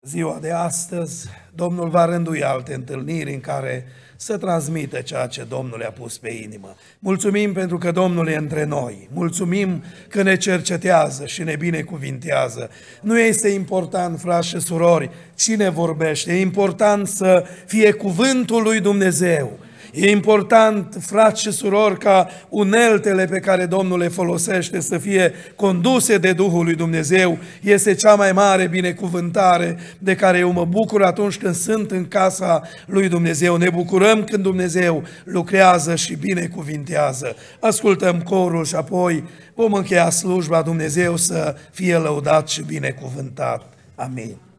ziua de astăzi, Domnul va rândui alte întâlniri în care să transmită ceea ce Domnul le-a pus pe inimă. Mulțumim pentru că Domnul e între noi. Mulțumim că ne cercetează și ne binecuvintează. Nu este important, frați și surori, cine vorbește. E important să fie cuvântul lui Dumnezeu E important, frați și surori, ca uneltele pe care Domnul le folosește să fie conduse de Duhul lui Dumnezeu. Este cea mai mare binecuvântare de care eu mă bucur atunci când sunt în casa lui Dumnezeu. Ne bucurăm când Dumnezeu lucrează și binecuvintează. Ascultăm corul și apoi vom încheia slujba Dumnezeu să fie lăudat și binecuvântat. Amin.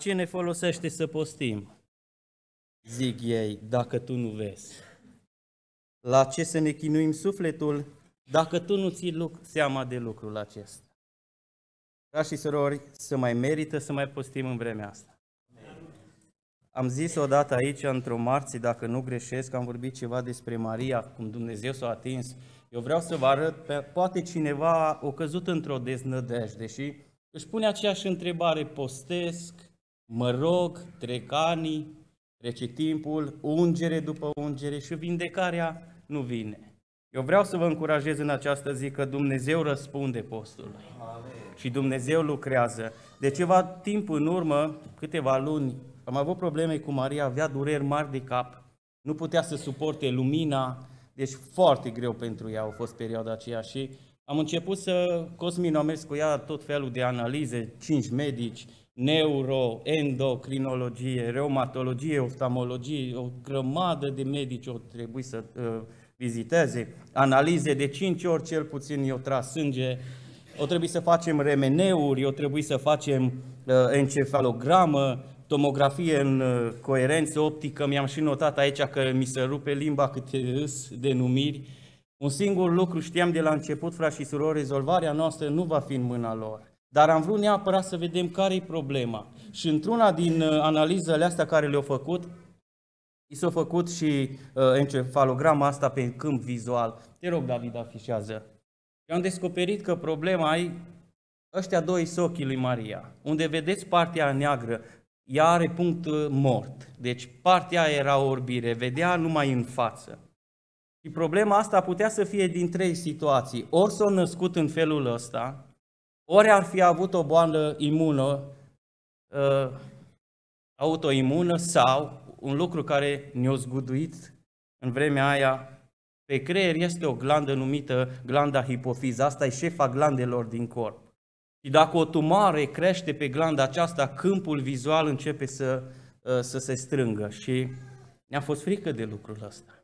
Ce ne folosește să postim? Zic ei, dacă tu nu vezi. La ce să ne chinuim sufletul dacă tu nu ții seama de lucrul acesta? Frați și surori, să mai merită să mai postim în vremea asta. Am zis odată aici, într-o marți, dacă nu greșesc, am vorbit ceva despre Maria, cum Dumnezeu s-a atins. Eu vreau să vă arăt, poate cineva a căzut într-o deznădejde și își pune aceeași întrebare, postesc, mă rog, trec ani, trece timpul, ungere după ungere și vindecarea nu vine. Eu vreau să vă încurajez în această zi că Dumnezeu răspunde postului. Amen. Și Dumnezeu lucrează. De ceva timp în urmă, câteva luni, am avut probleme cu Maria, avea dureri mari de cap, nu putea să suporte lumina, deci foarte greu pentru ea a fost perioada aceea și Am început să, Cosmin a mers cu ea tot felul de analize, cinci medici, neuro, endocrinologie, reumatologie, oftalmologie, o grămadă de medici au trebuit să uh, viziteze, analize de 5 ori cel puțin i-au tras sânge, o trebuie să facem remeneuri, o trebuie să facem uh, encefalogramă, tomografie în uh, coerență optică, mi-am și notat aici că mi se rupe limba câte îs denumiri. Un singur lucru știam de la început, frați și surori, rezolvarea noastră nu va fi în mâna lor. Dar am vrut neapărat să vedem care e problema. Și într-una din uh, analizele astea care le-au făcut, i s-a făcut și uh, encefalograma asta pe câmp vizual. Te rog, David, afișează. Și am descoperit că problema ai ăștia doi ochii lui Maria. Unde vedeți partea neagră, ea are punct uh, mort. Deci partea era orbire, vedea numai în față. Și problema asta putea să fie din trei situații. Ori s-a născut în felul ăsta, ori ar fi avut o boală imună, uh, autoimună sau un lucru care ne-a zguduit în vremea aia pe creier este o glandă numită glanda hipofiză. Asta e șefa glandelor din corp. Și dacă o tumoare crește pe glanda aceasta, câmpul vizual începe să, uh, să se strângă. Și ne-a fost frică de lucrul ăsta.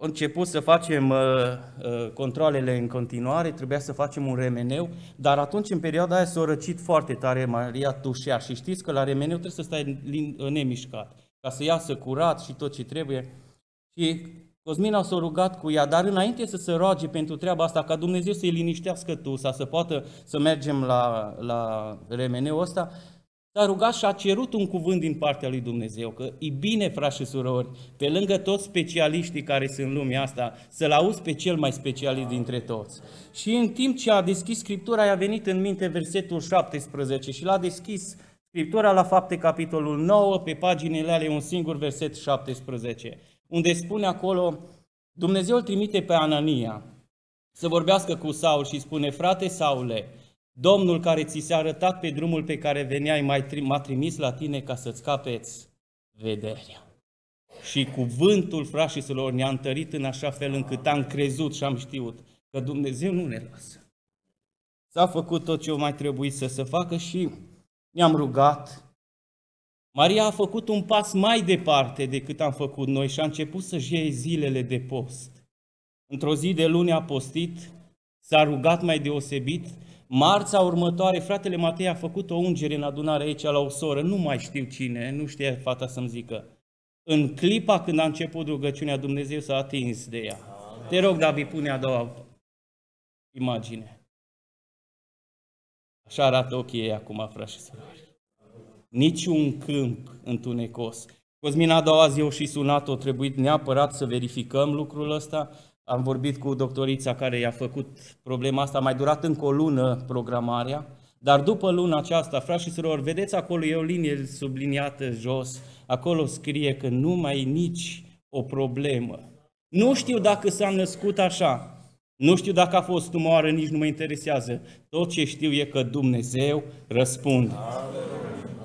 Am început să facem uh, uh, controlele în continuare, trebuia să facem un remeneu, dar atunci, în perioada aia, s-a răcit foarte tare Maria Tușea și știți că la remeneu trebuie să stai nemișcat, ca să iasă curat și tot ce trebuie. Și Cosmina s-a rugat cu ea, dar înainte să se roage pentru treaba asta, ca Dumnezeu să-i liniștească tusa, să poată să mergem la, la remeneu ăsta, s-a rugat și a cerut un cuvânt din partea lui Dumnezeu, că e bine, frați și surori, pe lângă toți specialiștii care sunt în lumea asta, să-L auzi pe cel mai specialist dintre toți. Și în timp ce a deschis Scriptura, i-a venit în minte versetul 17 și l-a deschis Scriptura la fapte capitolul 9, pe paginile ale un singur verset 17, unde spune acolo, Dumnezeu îl trimite pe Anania să vorbească cu Saul și spune, frate Saule, Domnul care ți s-a arătat pe drumul pe care veneai m-a trimis la tine ca să-ți capeți vederea. Și cuvântul frașiselor ne-a întărit în așa fel încât am crezut și am știut că Dumnezeu nu ne lasă. S-a făcut tot ce o mai trebuit să se facă și ne-am rugat. Maria a făcut un pas mai departe decât am făcut noi și a început să-și iei zilele de post. Într-o zi de luni a postit, s-a rugat mai deosebit Marța următoare, fratele Matei a făcut o ungere în adunare aici la o soră, nu mai știu cine, nu știa fata să-mi zică. În clipa când a început rugăciunea, Dumnezeu s-a atins de ea. Te rog, David, pune a doua imagine. Așa arată ochii ei acum, frați și surori. Niciun câmp întunecos. Cosmina a doua zi o și sunat, o trebuit neapărat să verificăm lucrul ăsta. Am vorbit cu doctorița care i-a făcut problema asta, a mai durat încă o lună programarea, dar după luna aceasta, frați și surori, vedeți acolo, e o linie subliniată jos, acolo scrie că nu mai e nici o problemă. Nu știu dacă s-a născut așa, nu știu dacă a fost tumoară, nici nu mă interesează. Tot ce știu e că Dumnezeu răspunde.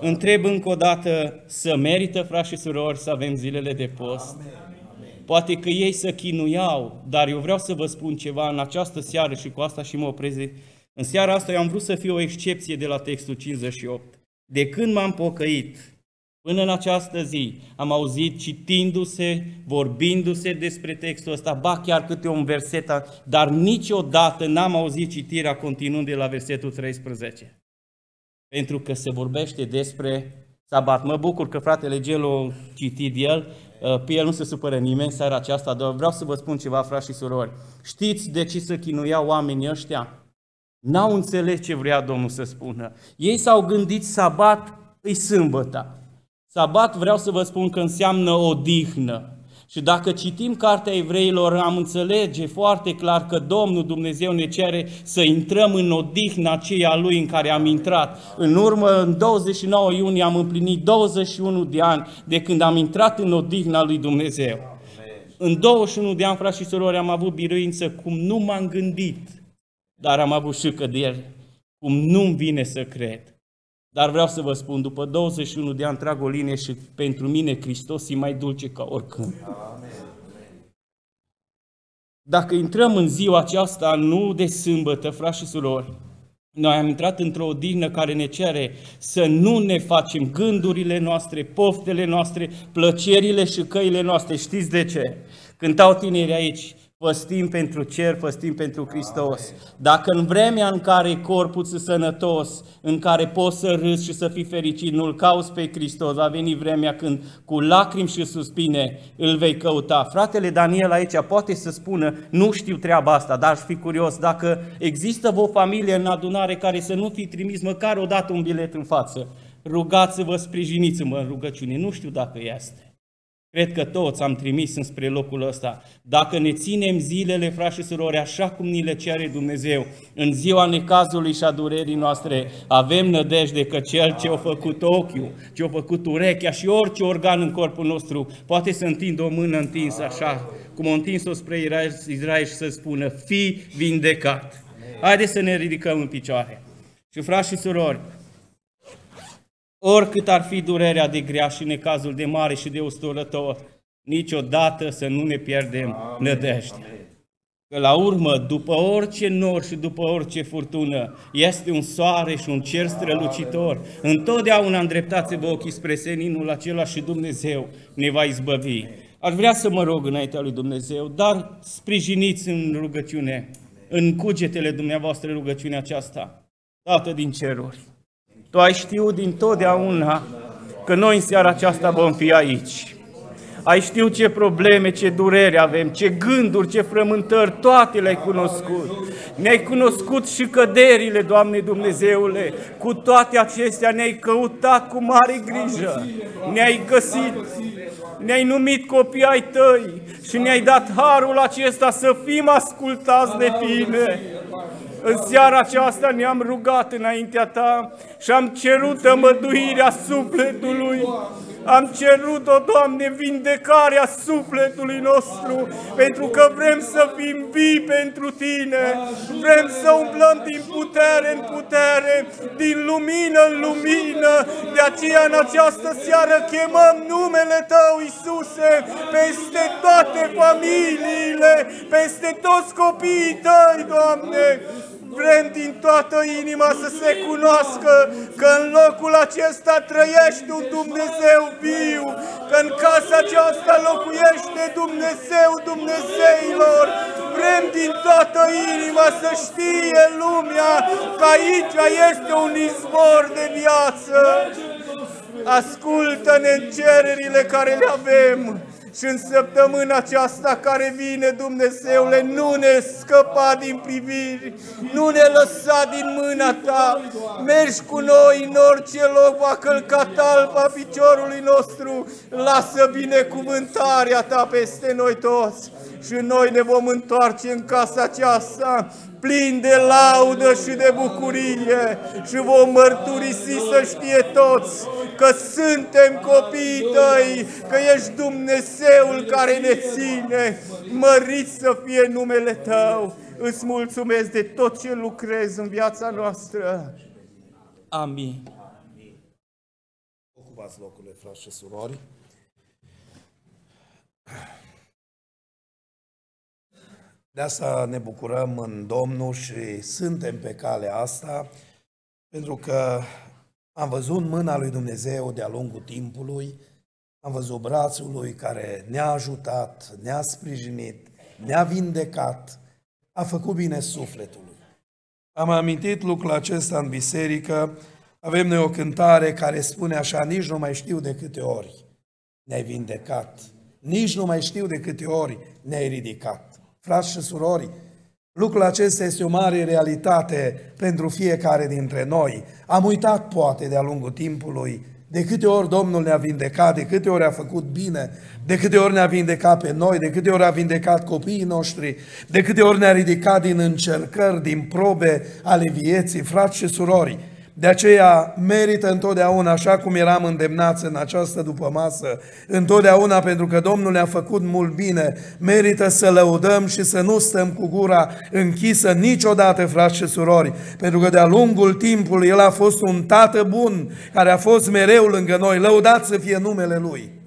Întreb încă o dată, să merită, frați și surori, să avem zilele de post? Amen. Poate că ei să chinuiau, dar eu vreau să vă spun ceva în această seară și cu asta și mă opreze. În seara asta eu am vrut să fiu o excepție de la textul 58. De când m-am pocăit, Până în această zi am auzit citindu-se, vorbindu-se despre textul ăsta, ba chiar câte un verset, dar niciodată n-am auzit citirea continuând de la versetul 13. Pentru că se vorbește despre sabat. Mă bucur că fratele Gelo a citit el, Uh, pe el nu se supără nimeni seara aceasta, dar vreau să vă spun ceva, frați și surori. Știți de ce se chinuiau oamenii ăștia? N-au înțeles ce vrea Domnul să spună. Ei s-au gândit sabat, îi sâmbătă. Sabat vreau să vă spun că înseamnă odihnă. Și dacă citim Cartea Evreilor, am înțelege foarte clar că Domnul Dumnezeu ne cere să intrăm în odihna aceea Lui în care am intrat. În urmă, în 29 iunie, am împlinit 21 de ani de când am intrat în odihna Lui Dumnezeu. În 21 de ani, frați și surori, am avut biruință cum nu m-am gândit, dar am avut și căderi, cum nu-mi vine să cred. Dar vreau să vă spun, după 21 de ani trag o linie și pentru mine Hristos e mai dulce ca oricând. Dacă intrăm în ziua aceasta, nu de sâmbătă, frați și surori, noi am intrat într-o odihnă care ne cere să nu ne facem gândurile noastre, poftele noastre, plăcerile și căile noastre. Știți de ce? Cântau tinerii aici, Făstim pentru cer, făstim pentru Hristos. Dacă în vremea în care corpul ți sănătos, în care poți să râzi și să fii fericit, nu-L cauți pe Hristos, va veni vremea când cu lacrimi și suspine îl vei căuta. Fratele Daniel aici poate să spună, nu știu treaba asta, dar aș fi curios dacă există o familie în adunare care să nu fi trimis măcar o dată un bilet în față. Rugați-vă, sprijiniți-mă în rugăciune. Nu știu dacă este. Cred că toți am trimis înspre locul ăsta. Dacă ne ținem zilele, frați și surori, așa cum ni le cere Dumnezeu, în ziua necazului și a durerii noastre, avem nădejde că Cel ce a făcut ochiul, ce a făcut urechea și orice organ în corpul nostru, poate să întindă o mână întinsă așa, cum a întins-o spre Israel și să spună, fi vindecat. Haideți să ne ridicăm în picioare. Și frați și surori, Oricât ar fi durerea de grea și necazul de mare și de usturător, niciodată să nu ne pierdem nădejdea. Că la urmă, după orice nor și după orice furtună, este un soare și un cer strălucitor. Întotdeauna îndreptați-vă ochii spre seninul acela și Dumnezeu ne va izbăvi. Aș vrea să mă rog înaintea lui Dumnezeu, dar sprijiniți în rugăciune, în cugetele dumneavoastră rugăciunea aceasta. Tată din ceruri, tu ai știut din totdeauna că noi în seara aceasta vom fi aici. Ai știut ce probleme, ce durere avem, ce gânduri, ce frământări, toate le-ai cunoscut. Ne-ai cunoscut și căderile, Doamne Dumnezeule. Cu toate acestea ne-ai căutat cu mare grijă. Ne-ai găsit, ne-ai numit copii ai tăi și ne-ai dat harul acesta să fim ascultați de Tine. În seara aceasta ne-am rugat înaintea Ta și am cerut tămăduirea sufletului. Am cerut-o, Doamne, vindecarea sufletului nostru, pentru că vrem să fim vii pentru Tine. Vrem să umblăm din putere în putere, din lumină în lumină. De aceea, în această seară, chemăm numele Tău, Iisuse, peste toate familiile, peste toți copiii Tăi, Doamne. Vrem din toată inima să se cunoască că în locul acesta trăiește un Dumnezeu viu, că în casa aceasta locuiește Dumnezeu Dumnezeilor. Vrem din toată inima să știe lumea că aici este un izvor de viață. Ascultă-ne în cererile care le avem și în săptămâna aceasta care vine, Dumnezeule, nu ne scăpa din priviri, nu ne lăsa din mâna Ta. Mergi cu noi în orice loc va călca talpa piciorului nostru. Lasă binecuvântarea Ta peste noi toți și noi ne vom întoarce în casa aceasta plin de laudă și de bucurie și vom mărturisi să știe toți că suntem copiii tăi, că ești Dumnezeul care ne ține, mărit să fie numele tău. Îți mulțumesc de tot ce lucrezi în viața noastră. Amin. Ocupați locurile, frați și surori. De asta ne bucurăm în Domnul și suntem pe calea asta, pentru că am văzut mâna lui Dumnezeu de-a lungul timpului, am văzut brațul lui care ne-a ajutat, ne-a sprijinit, ne-a vindecat, a făcut bine sufletului. Am amintit lucrul acesta în biserică, avem noi o cântare care spune așa, nici nu mai știu de câte ori ne-ai vindecat, nici nu mai știu de câte ori ne-ai ridicat frați și surori, lucrul acesta este o mare realitate pentru fiecare dintre noi. Am uitat poate de-a lungul timpului de câte ori Domnul ne-a vindecat, de câte ori a făcut bine, de câte ori ne-a vindecat pe noi, de câte ori a vindecat copiii noștri, de câte ori ne-a ridicat din încercări, din probe ale vieții, frați și surori. De aceea merită întotdeauna, așa cum eram îndemnați în această dupămasă, întotdeauna pentru că Domnul ne-a făcut mult bine, merită să lăudăm și să nu stăm cu gura închisă niciodată, frați și surori, pentru că de-a lungul timpului El a fost un tată bun, care a fost mereu lăugă noi, lăudat să fie numele Lui.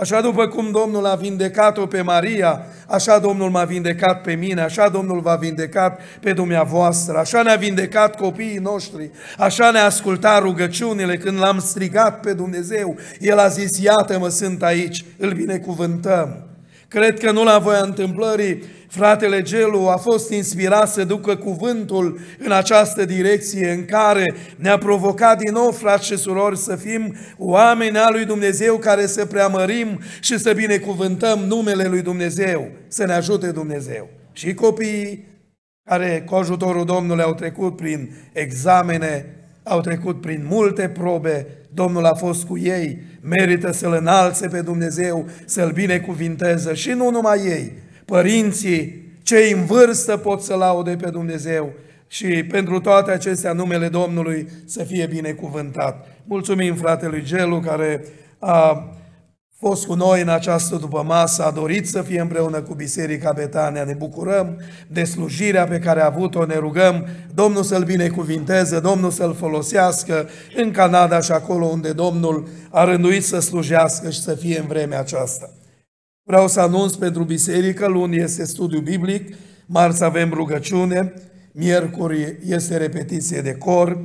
Așa după cum Domnul a vindecat-o pe Maria, așa Domnul m-a vindecat pe mine, așa Domnul v-a vindecat pe dumneavoastră, așa ne-a vindecat copiii noștri, așa ne-a ascultat rugăciunile când l-am strigat pe Dumnezeu. El a zis, iată-mă, sunt aici, îl binecuvântăm. Cred că nu la voia întâmplării, fratele Gelu a fost inspirat să ducă cuvântul în această direcție în care ne-a provocat din nou, frați și surori, să fim oameni al lui Dumnezeu care să preamărim și să binecuvântăm numele lui Dumnezeu, să ne ajute Dumnezeu. Și copiii care cu ajutorul Domnului au trecut prin examene, au trecut prin multe probe, Domnul a fost cu ei, merită să-L înalțe pe Dumnezeu, să-L binecuvinteze și nu numai ei, părinții, cei în vârstă pot să laude pe Dumnezeu și pentru toate acestea numele Domnului să fie binecuvântat. Mulțumim fratelui Gelu care a fost cu noi în această după masă, a dorit să fie împreună cu Biserica Betania. Ne bucurăm de slujirea pe care a avut-o, ne rugăm Domnul să-l binecuvinteze, Domnul să-l folosească în Canada și acolo unde Domnul a rânduit să slujească și să fie în vremea aceasta. Vreau să anunț pentru biserică, luni este studiu biblic, marți avem rugăciune, miercuri este repetiție de cor,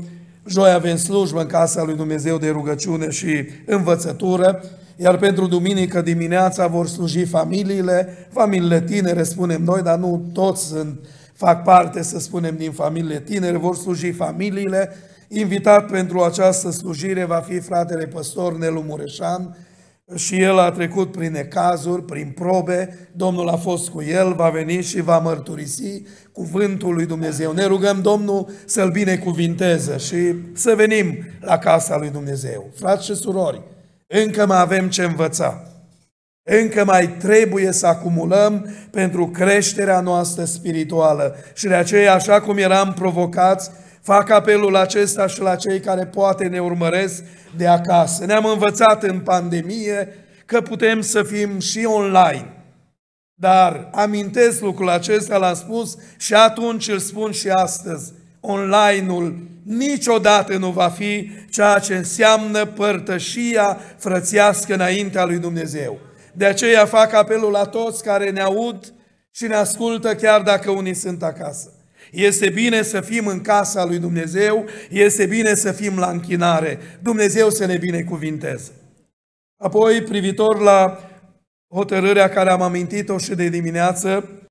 joi avem slujbă în casa lui Dumnezeu de rugăciune și învățătură, iar pentru duminică dimineața vor sluji familiile, familiile tinere, spunem noi, dar nu toți sunt, fac parte, să spunem, din familiile tinere, vor sluji familiile. Invitat pentru această slujire va fi fratele păstor Nelu Mureșan, și el a trecut prin necazuri, prin probe, Domnul a fost cu el, va veni și va mărturisi cuvântul lui Dumnezeu. Ne rugăm Domnul să-l binecuvinteze și să venim la casa lui Dumnezeu. Frați și surori, încă mai avem ce învăța. Încă mai trebuie să acumulăm pentru creșterea noastră spirituală. Și de aceea, așa cum eram provocați, fac apelul acesta și la cei care poate ne urmăresc de acasă. Ne-am învățat în pandemie că putem să fim și online. Dar amintesc lucrul acesta, l-am spus și atunci îl spun și astăzi. Online-ul niciodată nu va fi ceea ce înseamnă părtășia frățească înaintea lui Dumnezeu. De aceea fac apelul la toți care ne aud și ne ascultă chiar dacă unii sunt acasă. Este bine să fim în casa lui Dumnezeu, este bine să fim la închinare. Dumnezeu să ne binecuvinteze. Apoi, privitor la hotărârea care am amintit-o și de dimineață,